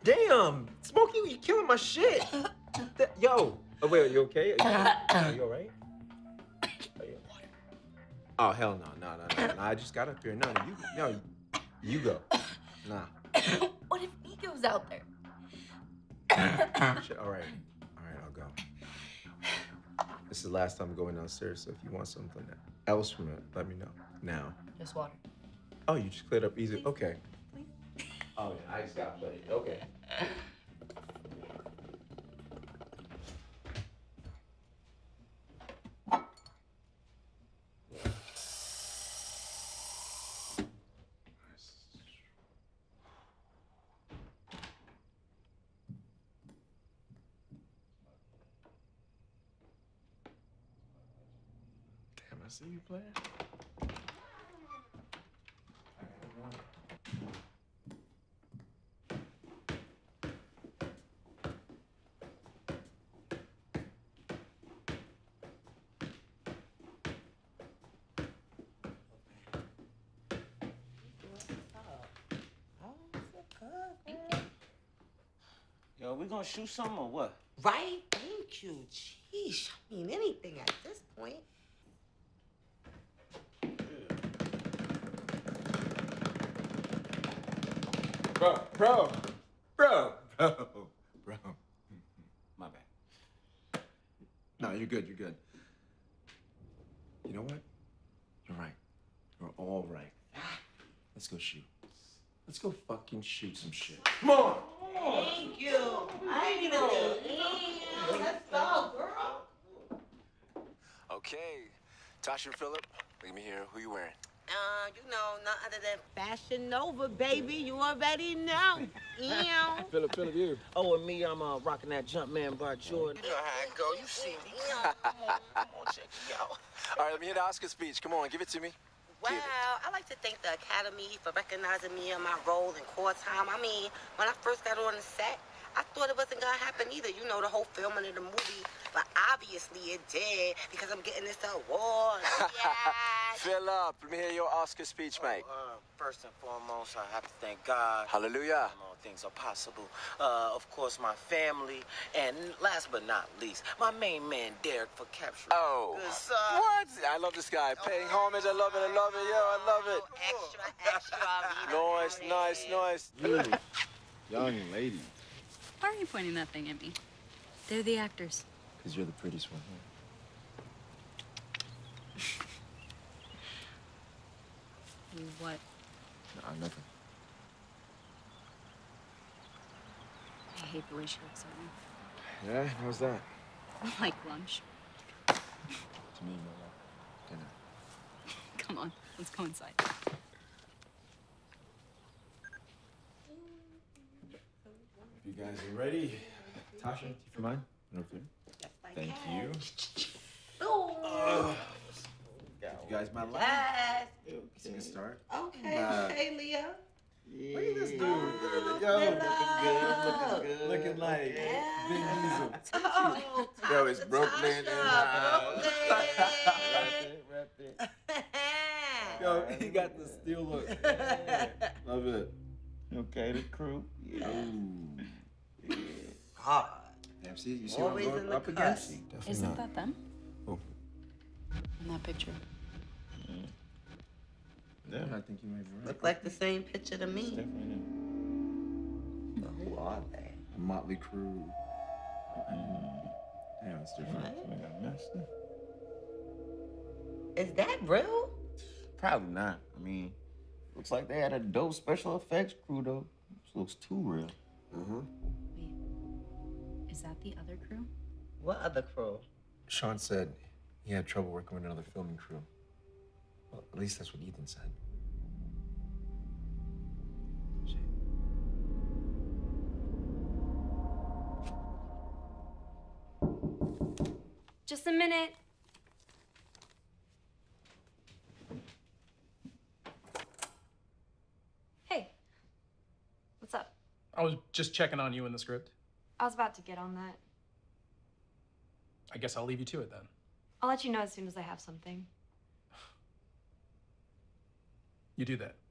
Speaker 5: Damn, Smokey, you're killing my shit. Yo, oh, wait, are you okay? Are you, you all right? Oh hell no, no, no, no, no! I just got up here. No, no, you, no, you go. Nah.
Speaker 7: What if he goes out there?
Speaker 5: Shit, all right, all right, I'll go. This is the last time I'm going downstairs, so if you want something else from it, let me know now.
Speaker 7: Just water.
Speaker 5: Oh, you just cleared up easy. Okay. Oh yeah, I just got plenty. Okay.
Speaker 2: See you playing.
Speaker 12: Yo, we gonna shoot some or what?
Speaker 11: Right? Thank you. Jeez, I mean anything at this point.
Speaker 5: Bro, bro, bro, bro, bro.
Speaker 12: My bad.
Speaker 5: No, you're good. You're good. You know what? You're right. You're all right. Let's go shoot. Let's go fucking shoot some shit. Come on.
Speaker 11: Thank you. I ain't even think. Let's go, girl.
Speaker 14: Okay, Tasha and Philip, look at me here. Who you wearing?
Speaker 11: Uh, you know, none other than Fashion Nova, baby. You already know. Ew.
Speaker 12: Philip, Philip, you. Oh, and me, I'm uh, rocking that Jumpman Bar Jordan.
Speaker 14: You know how it go. You see me. Come on, check me out. All right, let me hear the Oscar speech. Come on, give it to me.
Speaker 11: Well, I'd like to thank the Academy for recognizing me and my role in core time. I mean, when I first got on the set, I thought it wasn't gonna happen either. You know, the whole filming of the movie. But obviously it did because I'm getting this award. yeah.
Speaker 14: Philip, let me hear your Oscar speech, mate.
Speaker 12: Uh, first and foremost, I have to thank God.
Speaker 14: Hallelujah.
Speaker 12: And all things are possible. Uh, of course, my family, and last but not least, my main man Derek for capturing.
Speaker 14: Oh.
Speaker 12: Good son.
Speaker 14: What? I love this guy. Paying homage. I love it. I love it. Yo, I love it.
Speaker 11: Extra, extra.
Speaker 14: Nice, nice, nice.
Speaker 2: Young lady.
Speaker 7: Why are you pointing that thing at me? They're the actors.
Speaker 5: Because you're the prettiest one
Speaker 7: What?
Speaker 5: Nah, nothing.
Speaker 7: I hate the way she looks at me.
Speaker 5: Yeah, how's that?
Speaker 7: Like lunch.
Speaker 5: To me, more like dinner.
Speaker 7: Come on, let's go inside.
Speaker 5: If you guys are ready, Tasha, do you for mine? Over there. Thank you.
Speaker 11: Oh.
Speaker 5: You guys, my life.
Speaker 11: Yes.
Speaker 5: It's a good start.
Speaker 11: Okay,
Speaker 5: Uh,
Speaker 11: okay, Leo.
Speaker 5: Look at this dude.
Speaker 11: Oh,
Speaker 5: Yo, looking good, looking good. Looking like Vin Diesel.
Speaker 11: Oh,
Speaker 5: Yo, it's Brooklyn in the house.
Speaker 11: Brooklyn.
Speaker 5: Yo, he got the steel look. Love it. Okay, the crew. Yeah.
Speaker 11: Hard.
Speaker 5: Damn, see, you see what I'm going up against?
Speaker 7: Isn't
Speaker 5: not.
Speaker 7: that them?
Speaker 5: Oh.
Speaker 7: In that picture.
Speaker 5: Yeah, I think you might be right.
Speaker 11: Look like the same picture to me.
Speaker 5: Definitely
Speaker 11: But who are they?
Speaker 5: A motley crew. Yeah, it's different.
Speaker 11: Is that real?
Speaker 15: Probably not. I mean, looks like they had a dope special effects crew though. This looks too real.
Speaker 16: Mm-hmm.
Speaker 7: Is that the other crew?
Speaker 11: What other crew?
Speaker 5: Sean said he had trouble working with another filming crew. Well, at least that's what Ethan said.
Speaker 9: Just a minute. Hey. What's up?
Speaker 6: I was just checking on you in the script.
Speaker 9: I was about to get on that.
Speaker 6: I guess I'll leave you to it then.
Speaker 9: I'll let you know as soon as I have something.
Speaker 6: You do that.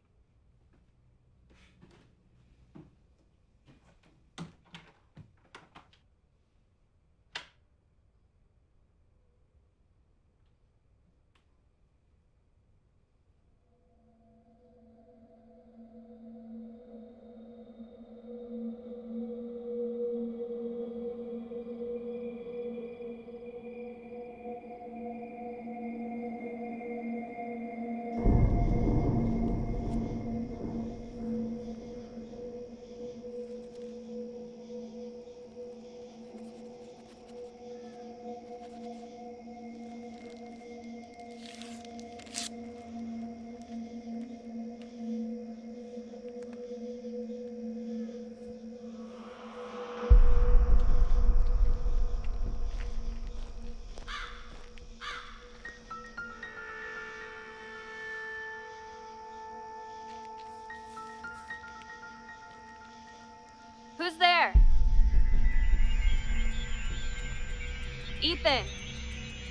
Speaker 9: Ethan.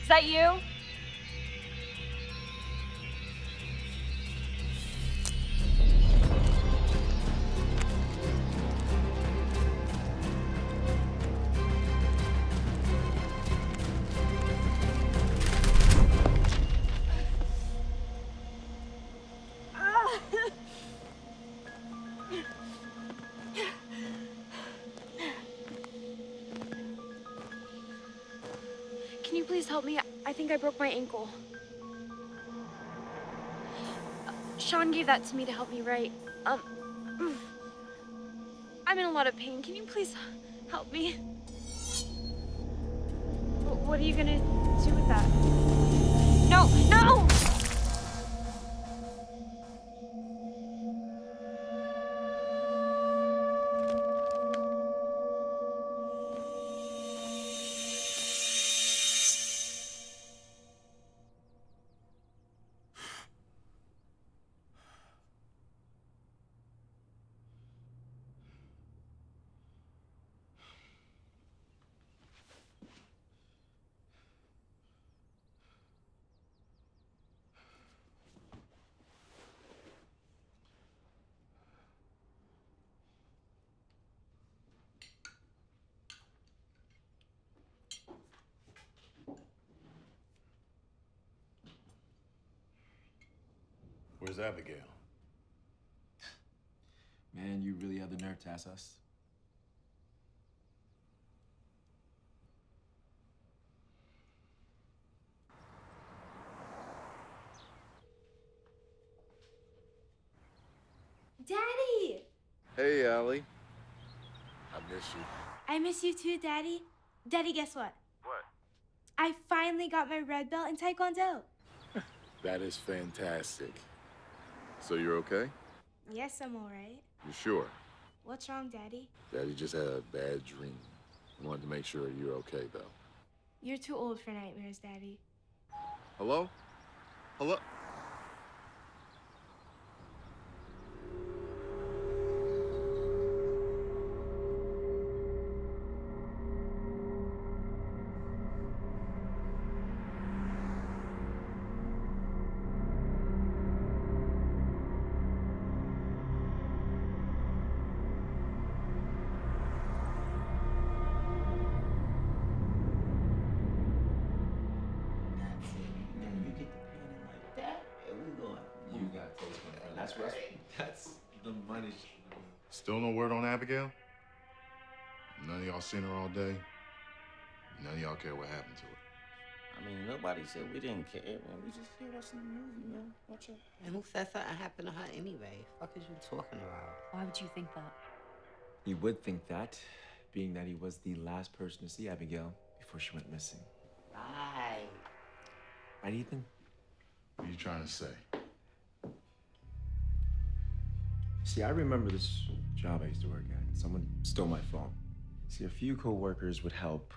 Speaker 9: Is that you? Think I broke my ankle. Sean gave that to me to help me write. Um, I'm in a lot of pain. Can you please help me? Wh- What are you gonna do with that? No, no!
Speaker 17: Abigail?
Speaker 5: Man, you really have the nerve to ask us.
Speaker 18: Daddy!
Speaker 2: Hey, Allie. I miss you.
Speaker 18: I miss you too, Daddy. Daddy, guess what?
Speaker 2: What?
Speaker 18: I finally got my red belt in Taekwondo.
Speaker 2: That is fantastic. So you're okay?
Speaker 18: Yes, I'm alright.
Speaker 2: You sure?
Speaker 18: What's wrong, Daddy?
Speaker 2: Daddy just had a bad dream. I Wanted to make sure you're okay, though.
Speaker 18: You're too old for nightmares, Daddy.
Speaker 2: Hello? Hello? Still no word on Abigail? None of y'all seen her all day? None of y'all care what happened to her?
Speaker 15: I mean, nobody said we didn't care, man. We just here watching the movie, man. Watch it.
Speaker 11: And who said something happened to her anyway? Fuck is you talking about?
Speaker 7: Why would you think that?
Speaker 5: You would think that, being that he was the last person to see Abigail before she went missing.
Speaker 11: Right.
Speaker 5: Right, Ethan?
Speaker 2: What are you trying to say?
Speaker 5: See, I remember this job I used to work at. Someone stole my phone. See, a few coworkers would help,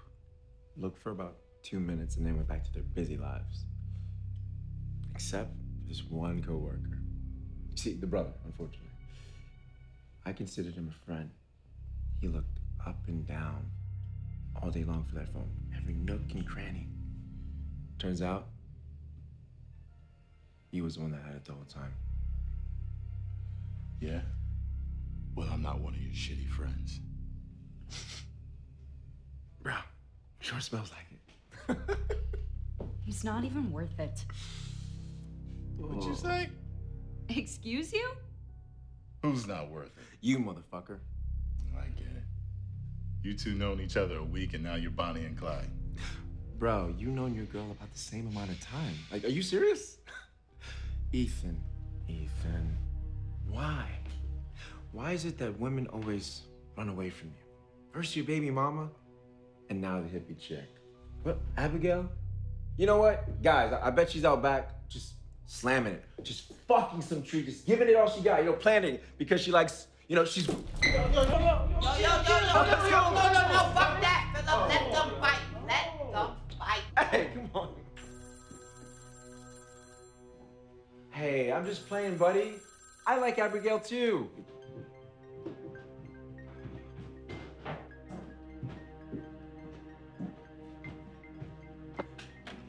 Speaker 5: look for about two minutes, and then went back to their busy lives. Except this one coworker. See, the brother, unfortunately. I considered him a friend. He looked up and down all day long for that phone, every nook and cranny. Turns out, he was the one that had it the whole time.
Speaker 2: Yeah? Well, I'm not one of your shitty friends.
Speaker 5: Bro, sure smells like it.
Speaker 7: He's not even worth it.
Speaker 2: What'd you say?
Speaker 7: Excuse you?
Speaker 2: Who's not worth it?
Speaker 5: You, motherfucker.
Speaker 2: I get it. You two known each other a week and now you're Bonnie and Clyde.
Speaker 5: Bro, you known your girl about the same amount of time. Like, are you serious? Ethan, Ethan, why? Why is it that women always run away from you? First your baby mama, and now the hippie chick. What, Abigail? You know what? Guys, I, I bet she's out back just slamming it. Just fucking some tree, just giving it all she got, you know, planting it because she likes, you know, she's.
Speaker 11: Yo, yo, yo, yo, yo, yo, yo, yo, yo, no, no, no, fuck that, Philip. Let them fight. Let them fight.
Speaker 5: Hey, come on. Hey, I'm just playing, buddy. I like Abigail too.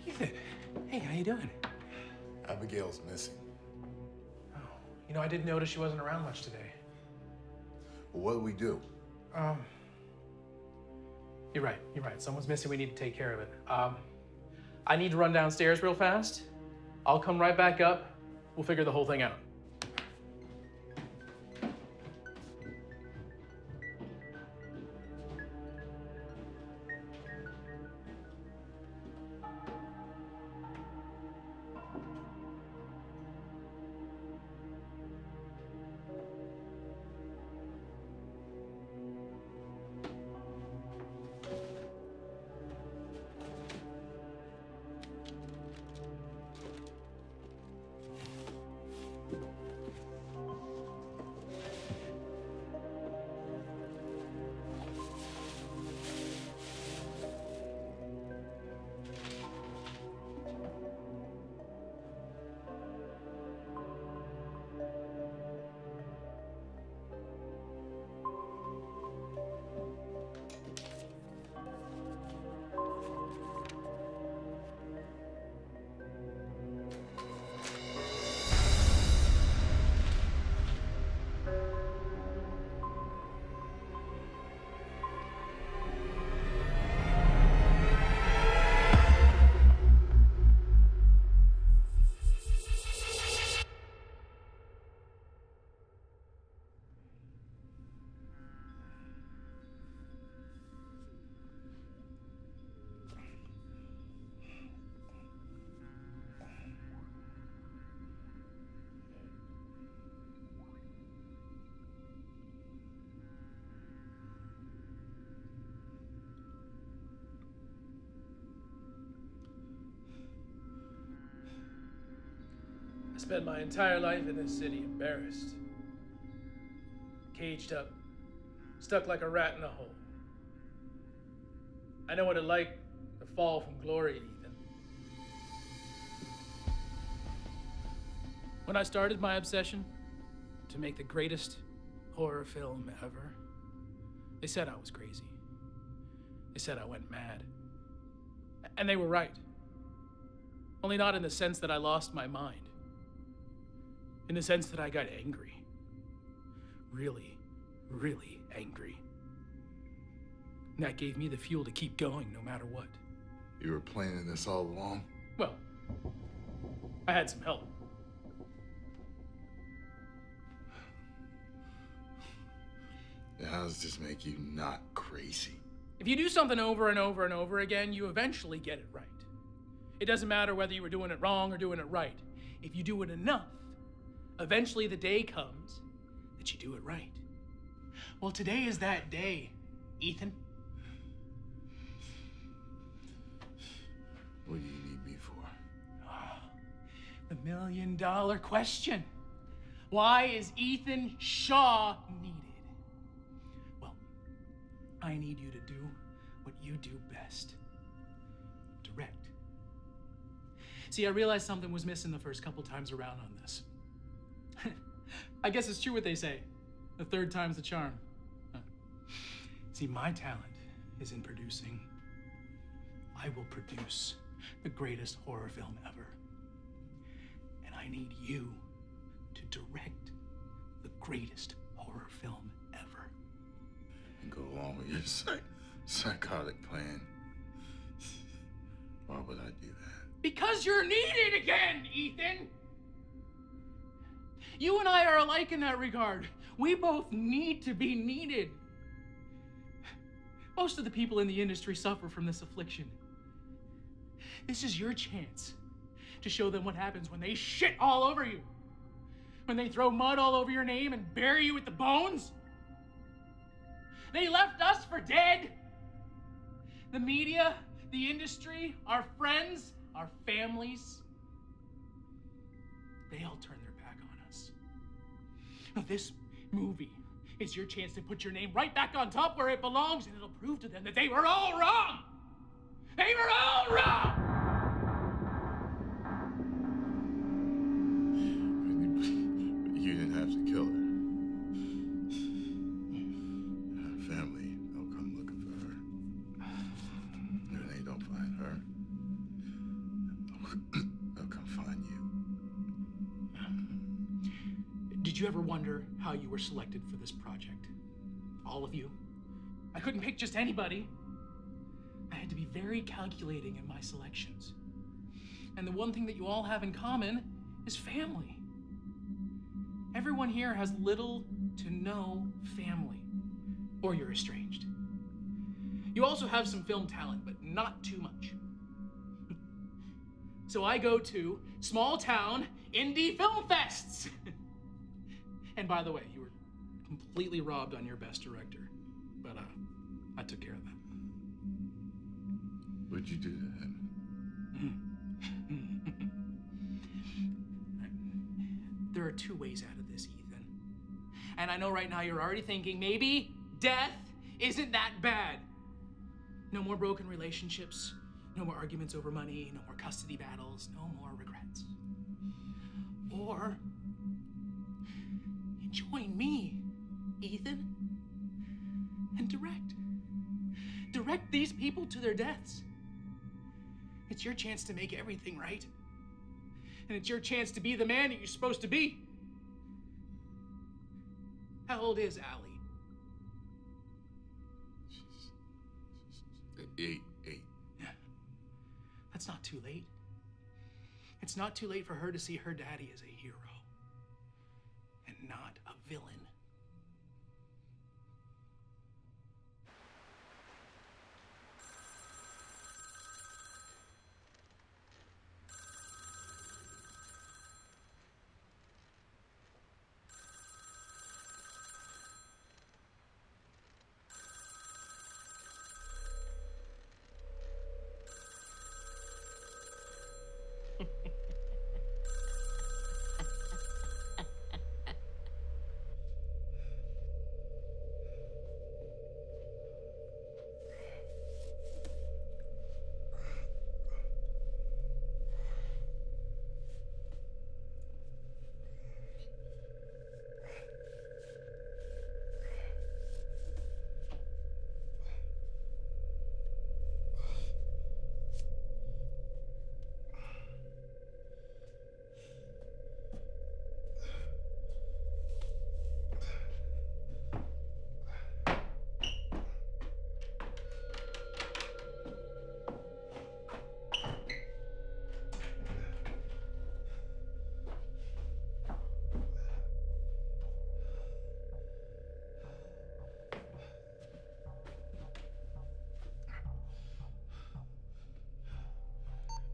Speaker 6: Ethan, hey, how you doing?
Speaker 2: Abigail's missing.
Speaker 6: Oh, you know, I didn't notice she wasn't around much today.
Speaker 2: Well, what do we do?
Speaker 6: Um, you're right. You're right. Someone's missing. We need to take care of it. Um, I need to run downstairs real fast. I'll come right back up. We'll figure the whole thing out. I spent my entire life in this city embarrassed, caged up, stuck like a rat in a hole. I know what it like to fall from glory, Ethan. When I started my obsession to make the greatest horror film ever, they said I was crazy. They said I went mad. And they were right. Only not in the sense that I lost my mind in the sense that I got angry. Really, really angry. And that gave me the fuel to keep going no matter what.
Speaker 2: You were planning this all along?
Speaker 6: Well, I had some help.
Speaker 2: How does this make you not crazy?
Speaker 6: If you do something over and over and over again, you eventually get it right. It doesn't matter whether you were doing it wrong or doing it right. If you do it enough, eventually the day comes that you do it right. Well, today is that day, Ethan.
Speaker 2: What do you need me for?
Speaker 6: Ah, the million dollar question. Why is Ethan Shaw needed? Well, I need you to do what you do best direct. See, I realized something was missing the first couple times around on this. I guess it's true what they say the third time's the charm. Huh. See, my talent is in producing. I will produce the greatest horror film ever. And I need you to direct the greatest horror film ever.
Speaker 2: And go along with your psych- psychotic plan. Why would I do that?
Speaker 6: Because you're needed again, Ethan! You and I are alike in that regard. We both need to be needed. Most of the people in the industry suffer from this affliction. This is your chance to show them what happens when they shit all over you. When they throw mud all over your name and bury you with the bones. They left us for dead. The media, the industry, our friends, our families, they all turned Now, this movie is your chance to put your name right back on top where it belongs, and it'll prove to them that they were all wrong. They were all wrong. How you were selected for this project? All of you? I couldn't pick just anybody. I had to be very calculating in my selections. And the one thing that you all have in common is family. Everyone here has little to no family, or you're estranged. You also have some film talent, but not too much. So I go to small town indie film fests. and by the way, you were completely robbed on your best director, but uh, I took care of that.
Speaker 2: What'd you do to him?
Speaker 6: There are two ways out of this, Ethan. And I know right now you're already thinking maybe death isn't that bad. No more broken relationships, no more arguments over money, no more custody battles, no more regrets. Or join me, Ethan, and direct. Direct these people to their deaths. It's your chance to make everything right. And it's your chance to be the man that you're supposed to be. How old is Allie?
Speaker 2: Eight, eight.
Speaker 6: That's not too late. It's not too late for her to see her daddy as a hero and not a villain.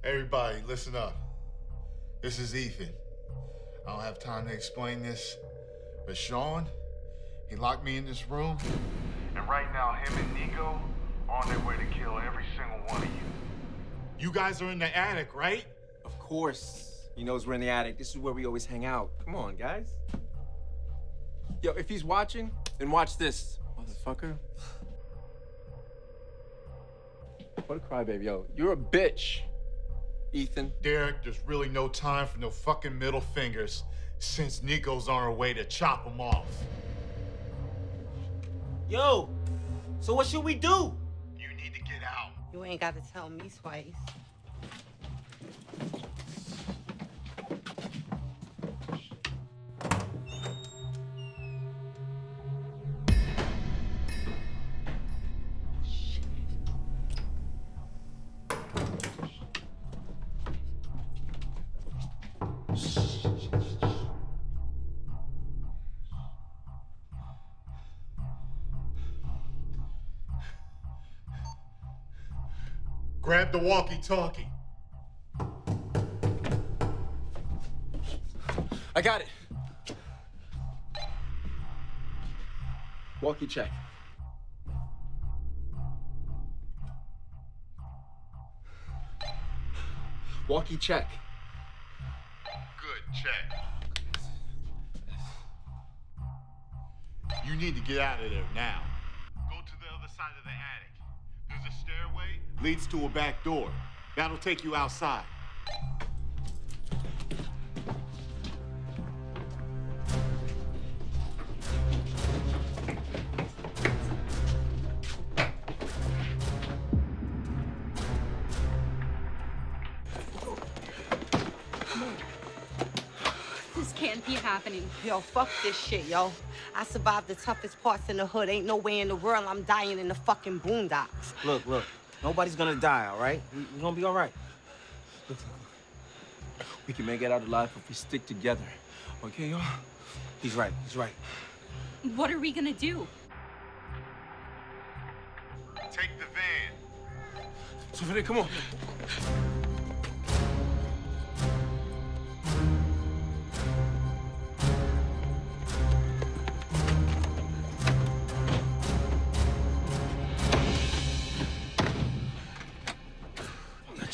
Speaker 2: Everybody, listen up. This is Ethan. I don't have time to explain this, but Sean, he locked me in this room.
Speaker 19: And right now, him and Nico on their way to kill every single one of you.
Speaker 2: You guys are in the attic, right?
Speaker 5: Of course. He knows we're in the attic. This is where we always hang out. Come on, guys. Yo, if he's watching, then watch this, motherfucker. What a crybaby, yo. You're a bitch, Ethan.
Speaker 2: Derek, there's really no time for no fucking middle fingers since Nico's on her way to chop him off.
Speaker 15: Yo, so what should we do?
Speaker 2: You need to get out.
Speaker 11: You ain't got to tell me twice.
Speaker 2: Grab the walkie-talkie.
Speaker 5: I got it. Walkie check. Walkie check.
Speaker 2: Good, check. You need to get out of there now. Go to the other side of the attic. There's a stairway, leads to a back door. That'll take you outside.
Speaker 7: This can't be happening.
Speaker 11: Yo, fuck this shit, yo. I survived the toughest parts in the hood. Ain't no way in the world I'm dying in the fucking boondocks.
Speaker 15: Look, look. Nobody's gonna die, all right? We, we're gonna be all right.
Speaker 5: We can make it out alive if we stick together. Okay, y'all?
Speaker 15: He's right. He's right.
Speaker 7: What are we gonna do?
Speaker 2: Take the van.
Speaker 5: Souvenir, come on.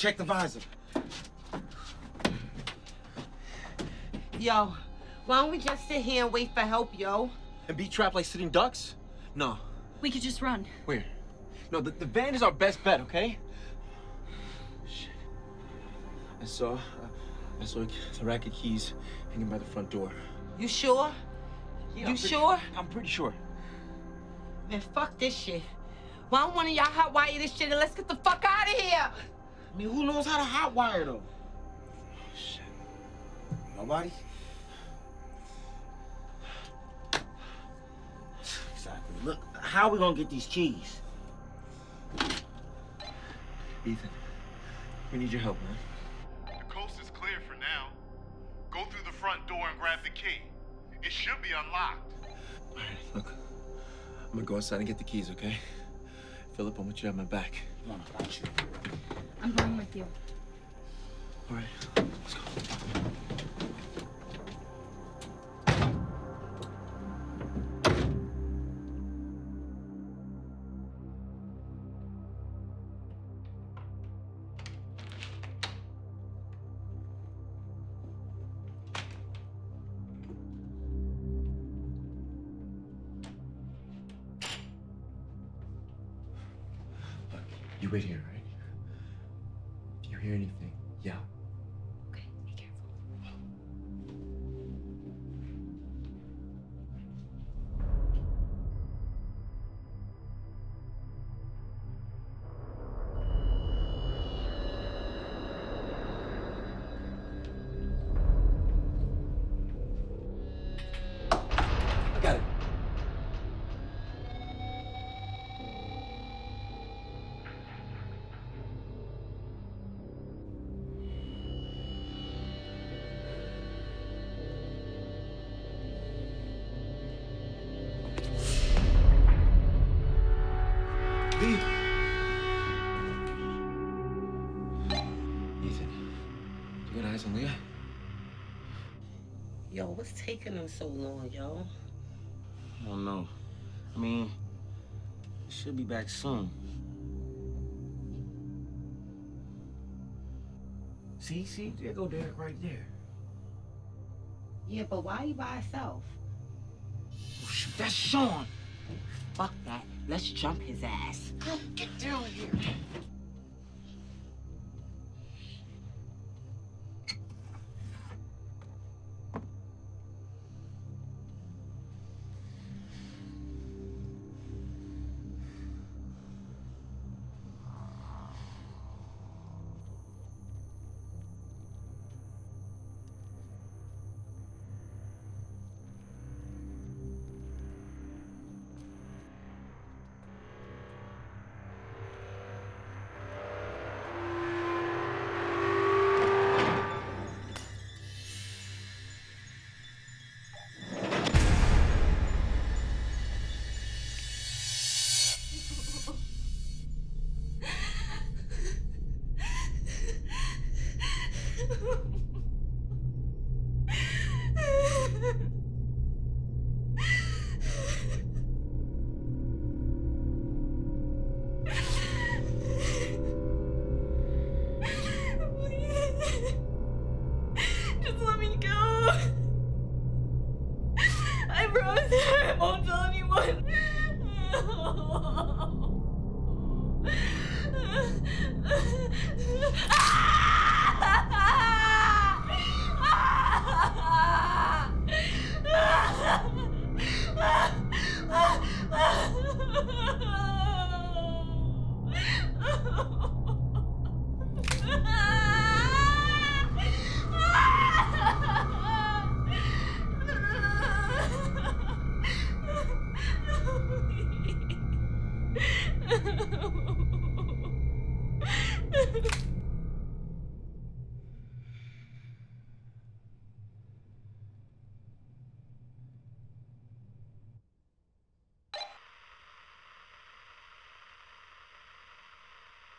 Speaker 15: Check the visor.
Speaker 11: Yo, why don't we just sit here and wait for help, yo?
Speaker 5: And be trapped like sitting ducks? No.
Speaker 7: We could just run.
Speaker 5: Where? No, the, the van is our best bet, okay? Shit. I saw, uh, I saw the rack of keys hanging by the front door.
Speaker 11: You sure?
Speaker 5: Yeah,
Speaker 11: you
Speaker 5: I'm pretty-
Speaker 11: sure?
Speaker 5: I'm pretty sure.
Speaker 11: Man, fuck this shit. Why don't one of y'all hotwire this shit and let's get the fuck out of here?
Speaker 15: I mean, who knows how to hotwire though? Shit. Nobody? Exactly. Look, how we gonna get these keys?
Speaker 5: Ethan, we need your help, man.
Speaker 2: The coast is clear for now. Go through the front door and grab the key. It should be unlocked.
Speaker 5: All right, look. I'm gonna go outside and get the keys, okay? Philip, I want you to have my back.
Speaker 15: No, got you.
Speaker 7: I'm going with you.
Speaker 5: All right. You
Speaker 11: Yo, what's taking them so long, yo?
Speaker 15: I don't know. I mean, she'll be back soon. See, see, there go Derek right there.
Speaker 11: Yeah, but why he by himself?
Speaker 15: Oh, shoot, that's Sean.
Speaker 11: Fuck that. Let's jump his ass.
Speaker 15: Get down here.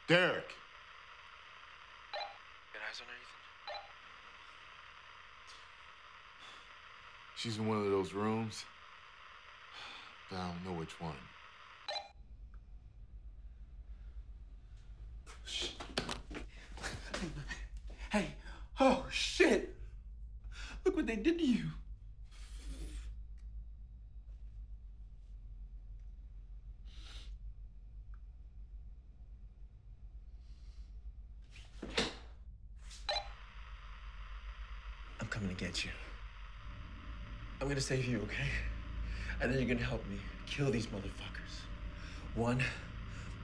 Speaker 13: Derek.
Speaker 14: Got eyes on her, Ethan?
Speaker 13: She's in one of those rooms, but I don't know which one.
Speaker 5: Hey, oh shit! Look what they did to you. I'm coming to get you. I'm gonna save you, okay? And then you're gonna help me kill these motherfuckers. One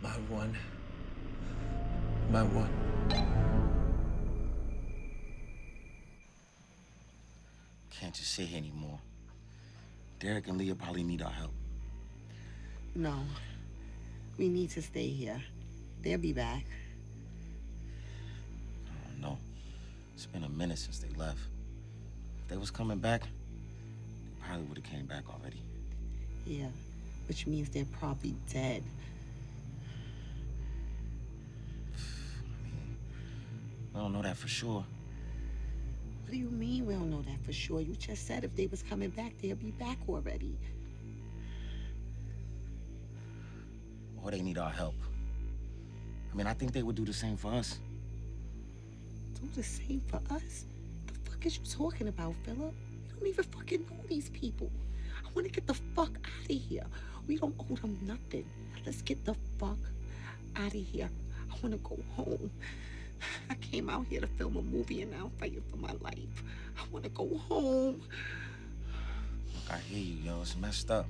Speaker 5: my one my one.
Speaker 15: Can't just sit here anymore. Derek and Leah probably need our help.
Speaker 11: No. We need to stay here. They'll be back.
Speaker 15: I don't know. It's been a minute since they left. If they was coming back, they probably would have came back already.
Speaker 11: Yeah. Which means they're probably dead.
Speaker 15: I don't know that for sure.
Speaker 11: What do you mean we don't know that for sure? You just said if they was coming back, they'd be back already.
Speaker 15: Or they need our help. I mean, I think they would do the same for us.
Speaker 11: Do the same for us? The fuck is you talking about, Philip? Don't even fucking know these people. I want to get the fuck out of here. We don't owe them nothing. Let's get the fuck out of here. I want to go home. I came out here to film a movie and now I'm fighting for my life. I want to go home.
Speaker 15: Look, I hear you, yo. It's messed up.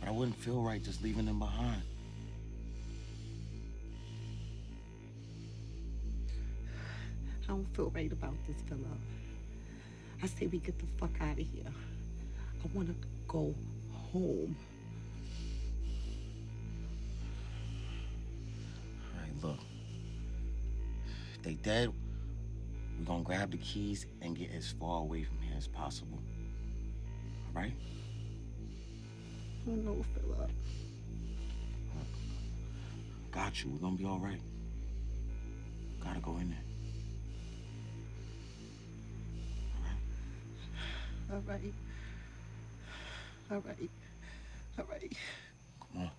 Speaker 15: But I wouldn't feel right just leaving them behind.
Speaker 11: I don't feel right about this, Philip. I say we get the fuck out of here. I want to go home.
Speaker 15: All right, look. If they dead, we're gonna grab the keys and get as far away from here as possible. All right?
Speaker 11: I don't know, Philip.
Speaker 15: Got you. We're gonna be all right. Gotta go in there. All right. All right. All right.
Speaker 2: Come on.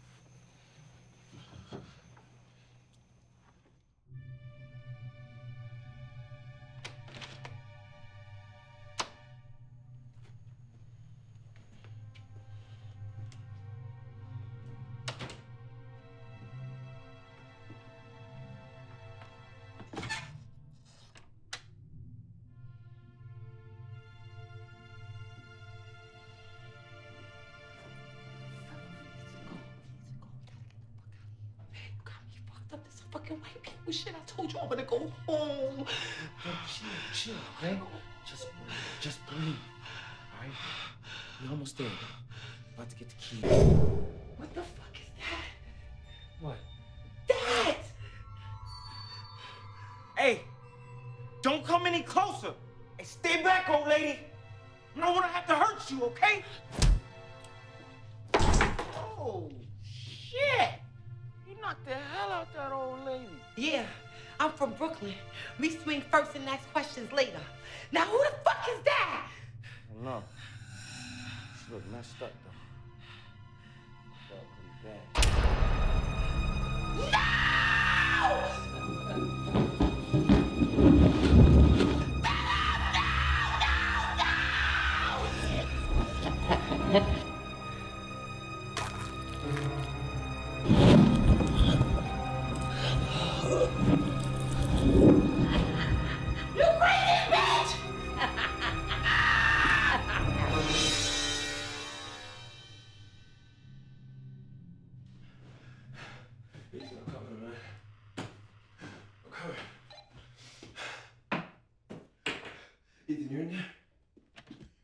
Speaker 5: Up. This fucking white people shit. I told you I'm gonna go home.
Speaker 15: Chill, chill, okay? Just breathe. Just breathe. All right? We're almost there. About to get the key.
Speaker 5: What the fuck is that?
Speaker 15: What?
Speaker 5: That!
Speaker 15: Hey, don't come any closer. Hey, stay back, old lady. I don't want to have to hurt you, okay?
Speaker 11: From Brooklyn. We swing first and ask questions later. Now who the fuck is that?
Speaker 15: Don't. She look messed up, though. Pretty bad.
Speaker 11: You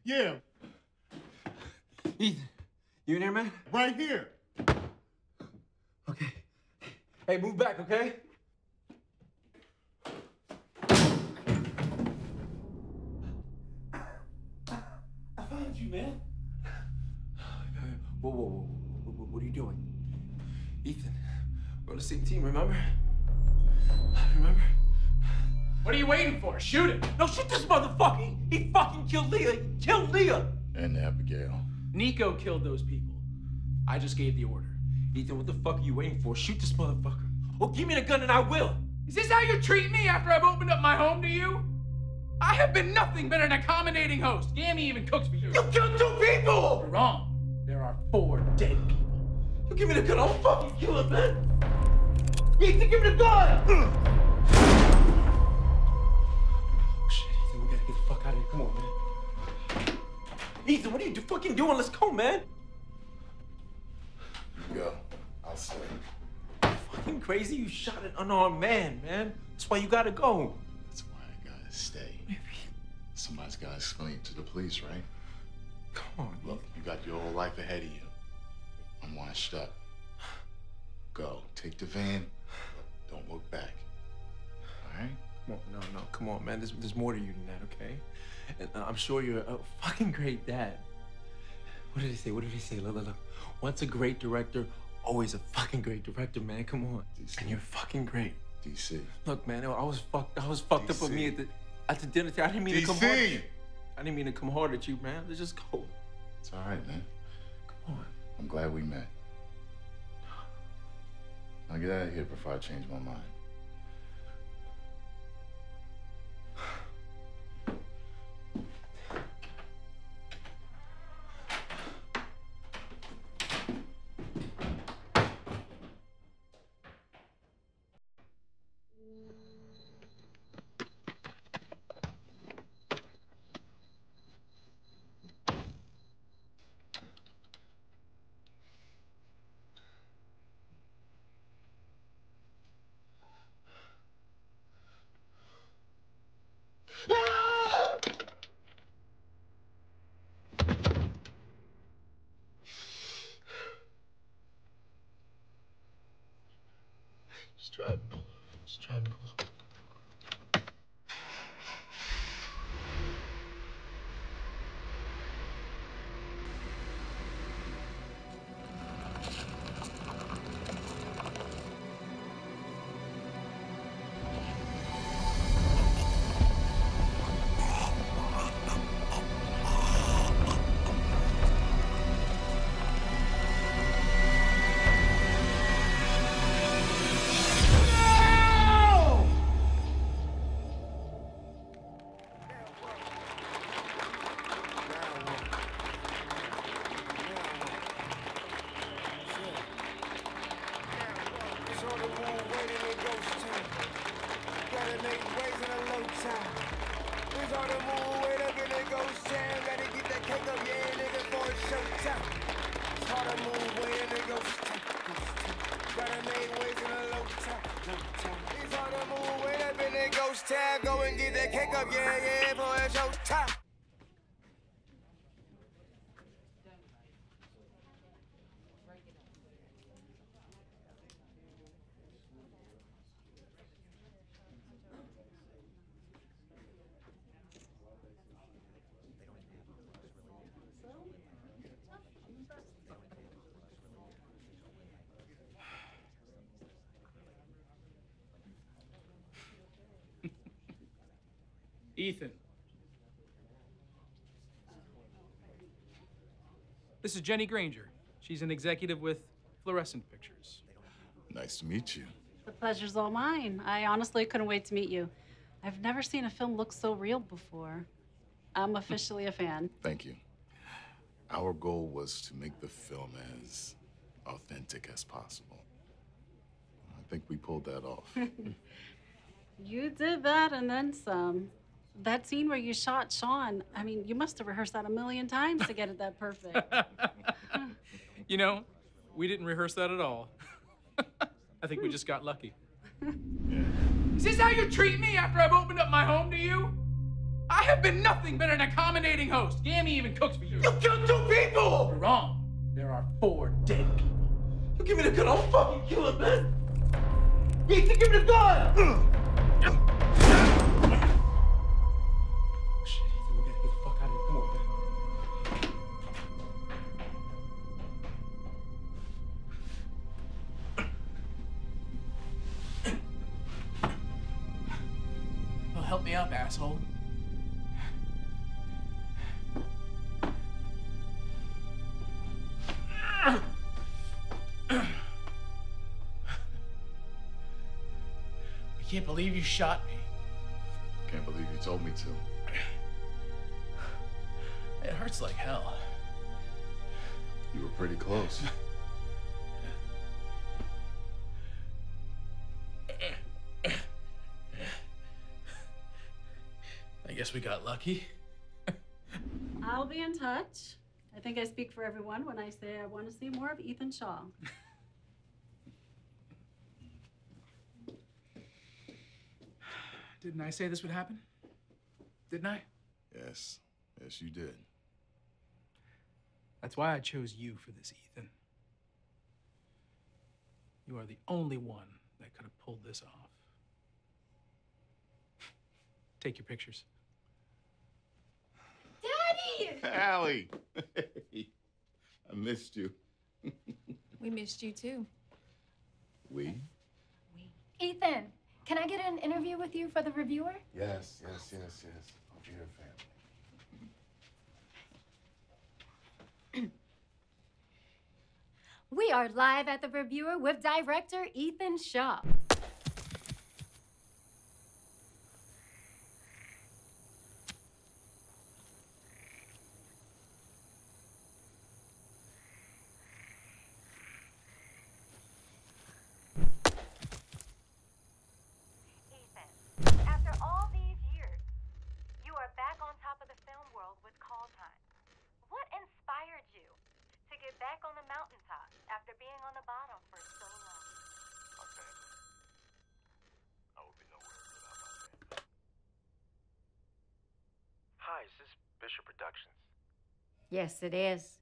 Speaker 13: Yeah,
Speaker 5: Ethan, you in there, man?
Speaker 13: right here.
Speaker 5: Okay. Hey, move back, okay? I found you, man. Whoa, whoa, whoa, whoa, whoa, what are you doing? Ethan, we're on the same team, remember? Remember?
Speaker 6: What are you waiting for? Shoot him!
Speaker 5: No, shoot this motherfucker! He, he fucking killed Leah! He killed Leah!
Speaker 2: And Abigail.
Speaker 6: Nico killed those people. I just gave the order.
Speaker 5: Ethan, what the fuck are you waiting for? Shoot this motherfucker. Oh, give me the gun and I will.
Speaker 6: Is this how you treat me after I've opened up my home to you? I have been nothing but an accommodating host. Gammy even cooks for you.
Speaker 5: You killed two people!
Speaker 6: You're wrong. There are four dead people.
Speaker 5: You give me the gun, I'll fucking kill him, man. Ethan, give me the gun! Ethan, what are you do- fucking doing? Let's go, man.
Speaker 2: You go. I'll stay.
Speaker 5: You're fucking crazy. You shot an unarmed man, man. That's why you gotta go.
Speaker 2: That's why I gotta stay. Maybe. Somebody's gotta explain it to the police, right?
Speaker 5: Come on,
Speaker 2: Look, you got your whole life ahead of you. I'm washed up. Go. Take the van. Don't look back. All right?
Speaker 5: No, no, come on, man. There's, there's more to you than that, okay? And uh, I'm sure you're a fucking great dad. What did they say? What did they say? Look, look, look. Once a great director, always a fucking great director, man. Come on. DC. And you're fucking great.
Speaker 2: DC.
Speaker 5: Look, man, I was fucked. I was fucked up with me at the at the dinner table. I didn't mean to come hard.
Speaker 13: At DC!
Speaker 5: I didn't mean to come hard at you, man. Let's just go.
Speaker 2: It's all right, man.
Speaker 5: Come on.
Speaker 2: I'm glad we met. Now get out of here before I change my mind.
Speaker 6: Ethan. This is Jenny Granger. She's an executive with Fluorescent Pictures.
Speaker 2: Nice to meet you.
Speaker 20: The pleasure's all mine. I honestly couldn't wait to meet you. I've never seen a film look so real before. I'm officially a fan.
Speaker 2: Thank you. Our goal was to make the film as authentic as possible. I think we pulled that off.
Speaker 20: you did that and then some. That scene where you shot Sean, I mean, you must have rehearsed that a million times to get it that perfect.
Speaker 6: You know, we didn't rehearse that at all. I think we just got lucky. Is this how you treat me after I've opened up my home to you? I have been nothing but an accommodating host. Gammy even cooks for you. You killed two people! You're wrong. There are four dead people.
Speaker 21: You give me the gun, I'll fucking kill him, man. Ethan, give me the gun!
Speaker 6: Shot me.
Speaker 2: Can't believe you told me to.
Speaker 6: It hurts like hell.
Speaker 2: You were pretty close.
Speaker 6: I guess we got lucky.
Speaker 20: I'll be in touch. I think I speak for everyone when I say I want to see more of Ethan Shaw.
Speaker 6: Didn't I say this would happen? Didn't I?
Speaker 2: Yes. Yes, you did.
Speaker 6: That's why I chose you for this, Ethan. You are the only one that could have pulled this off. Take your pictures.
Speaker 18: Daddy!
Speaker 2: Allie! I missed you.
Speaker 1: We missed you too.
Speaker 2: We? We?
Speaker 22: Ethan, can I get an interview with you for the reviewer?
Speaker 2: Yes, yes, yes, yes. I'll be your family.
Speaker 22: We are live at the reviewer with director Ethan Shaw.
Speaker 23: After all these years, you are back on top of the film world with Call Time. What inspired you to get back on the mountaintop after being on the bottom for so long?
Speaker 19: My family. I would be nowhere without my family. Hi, Bishop Productions?
Speaker 22: Yes, it is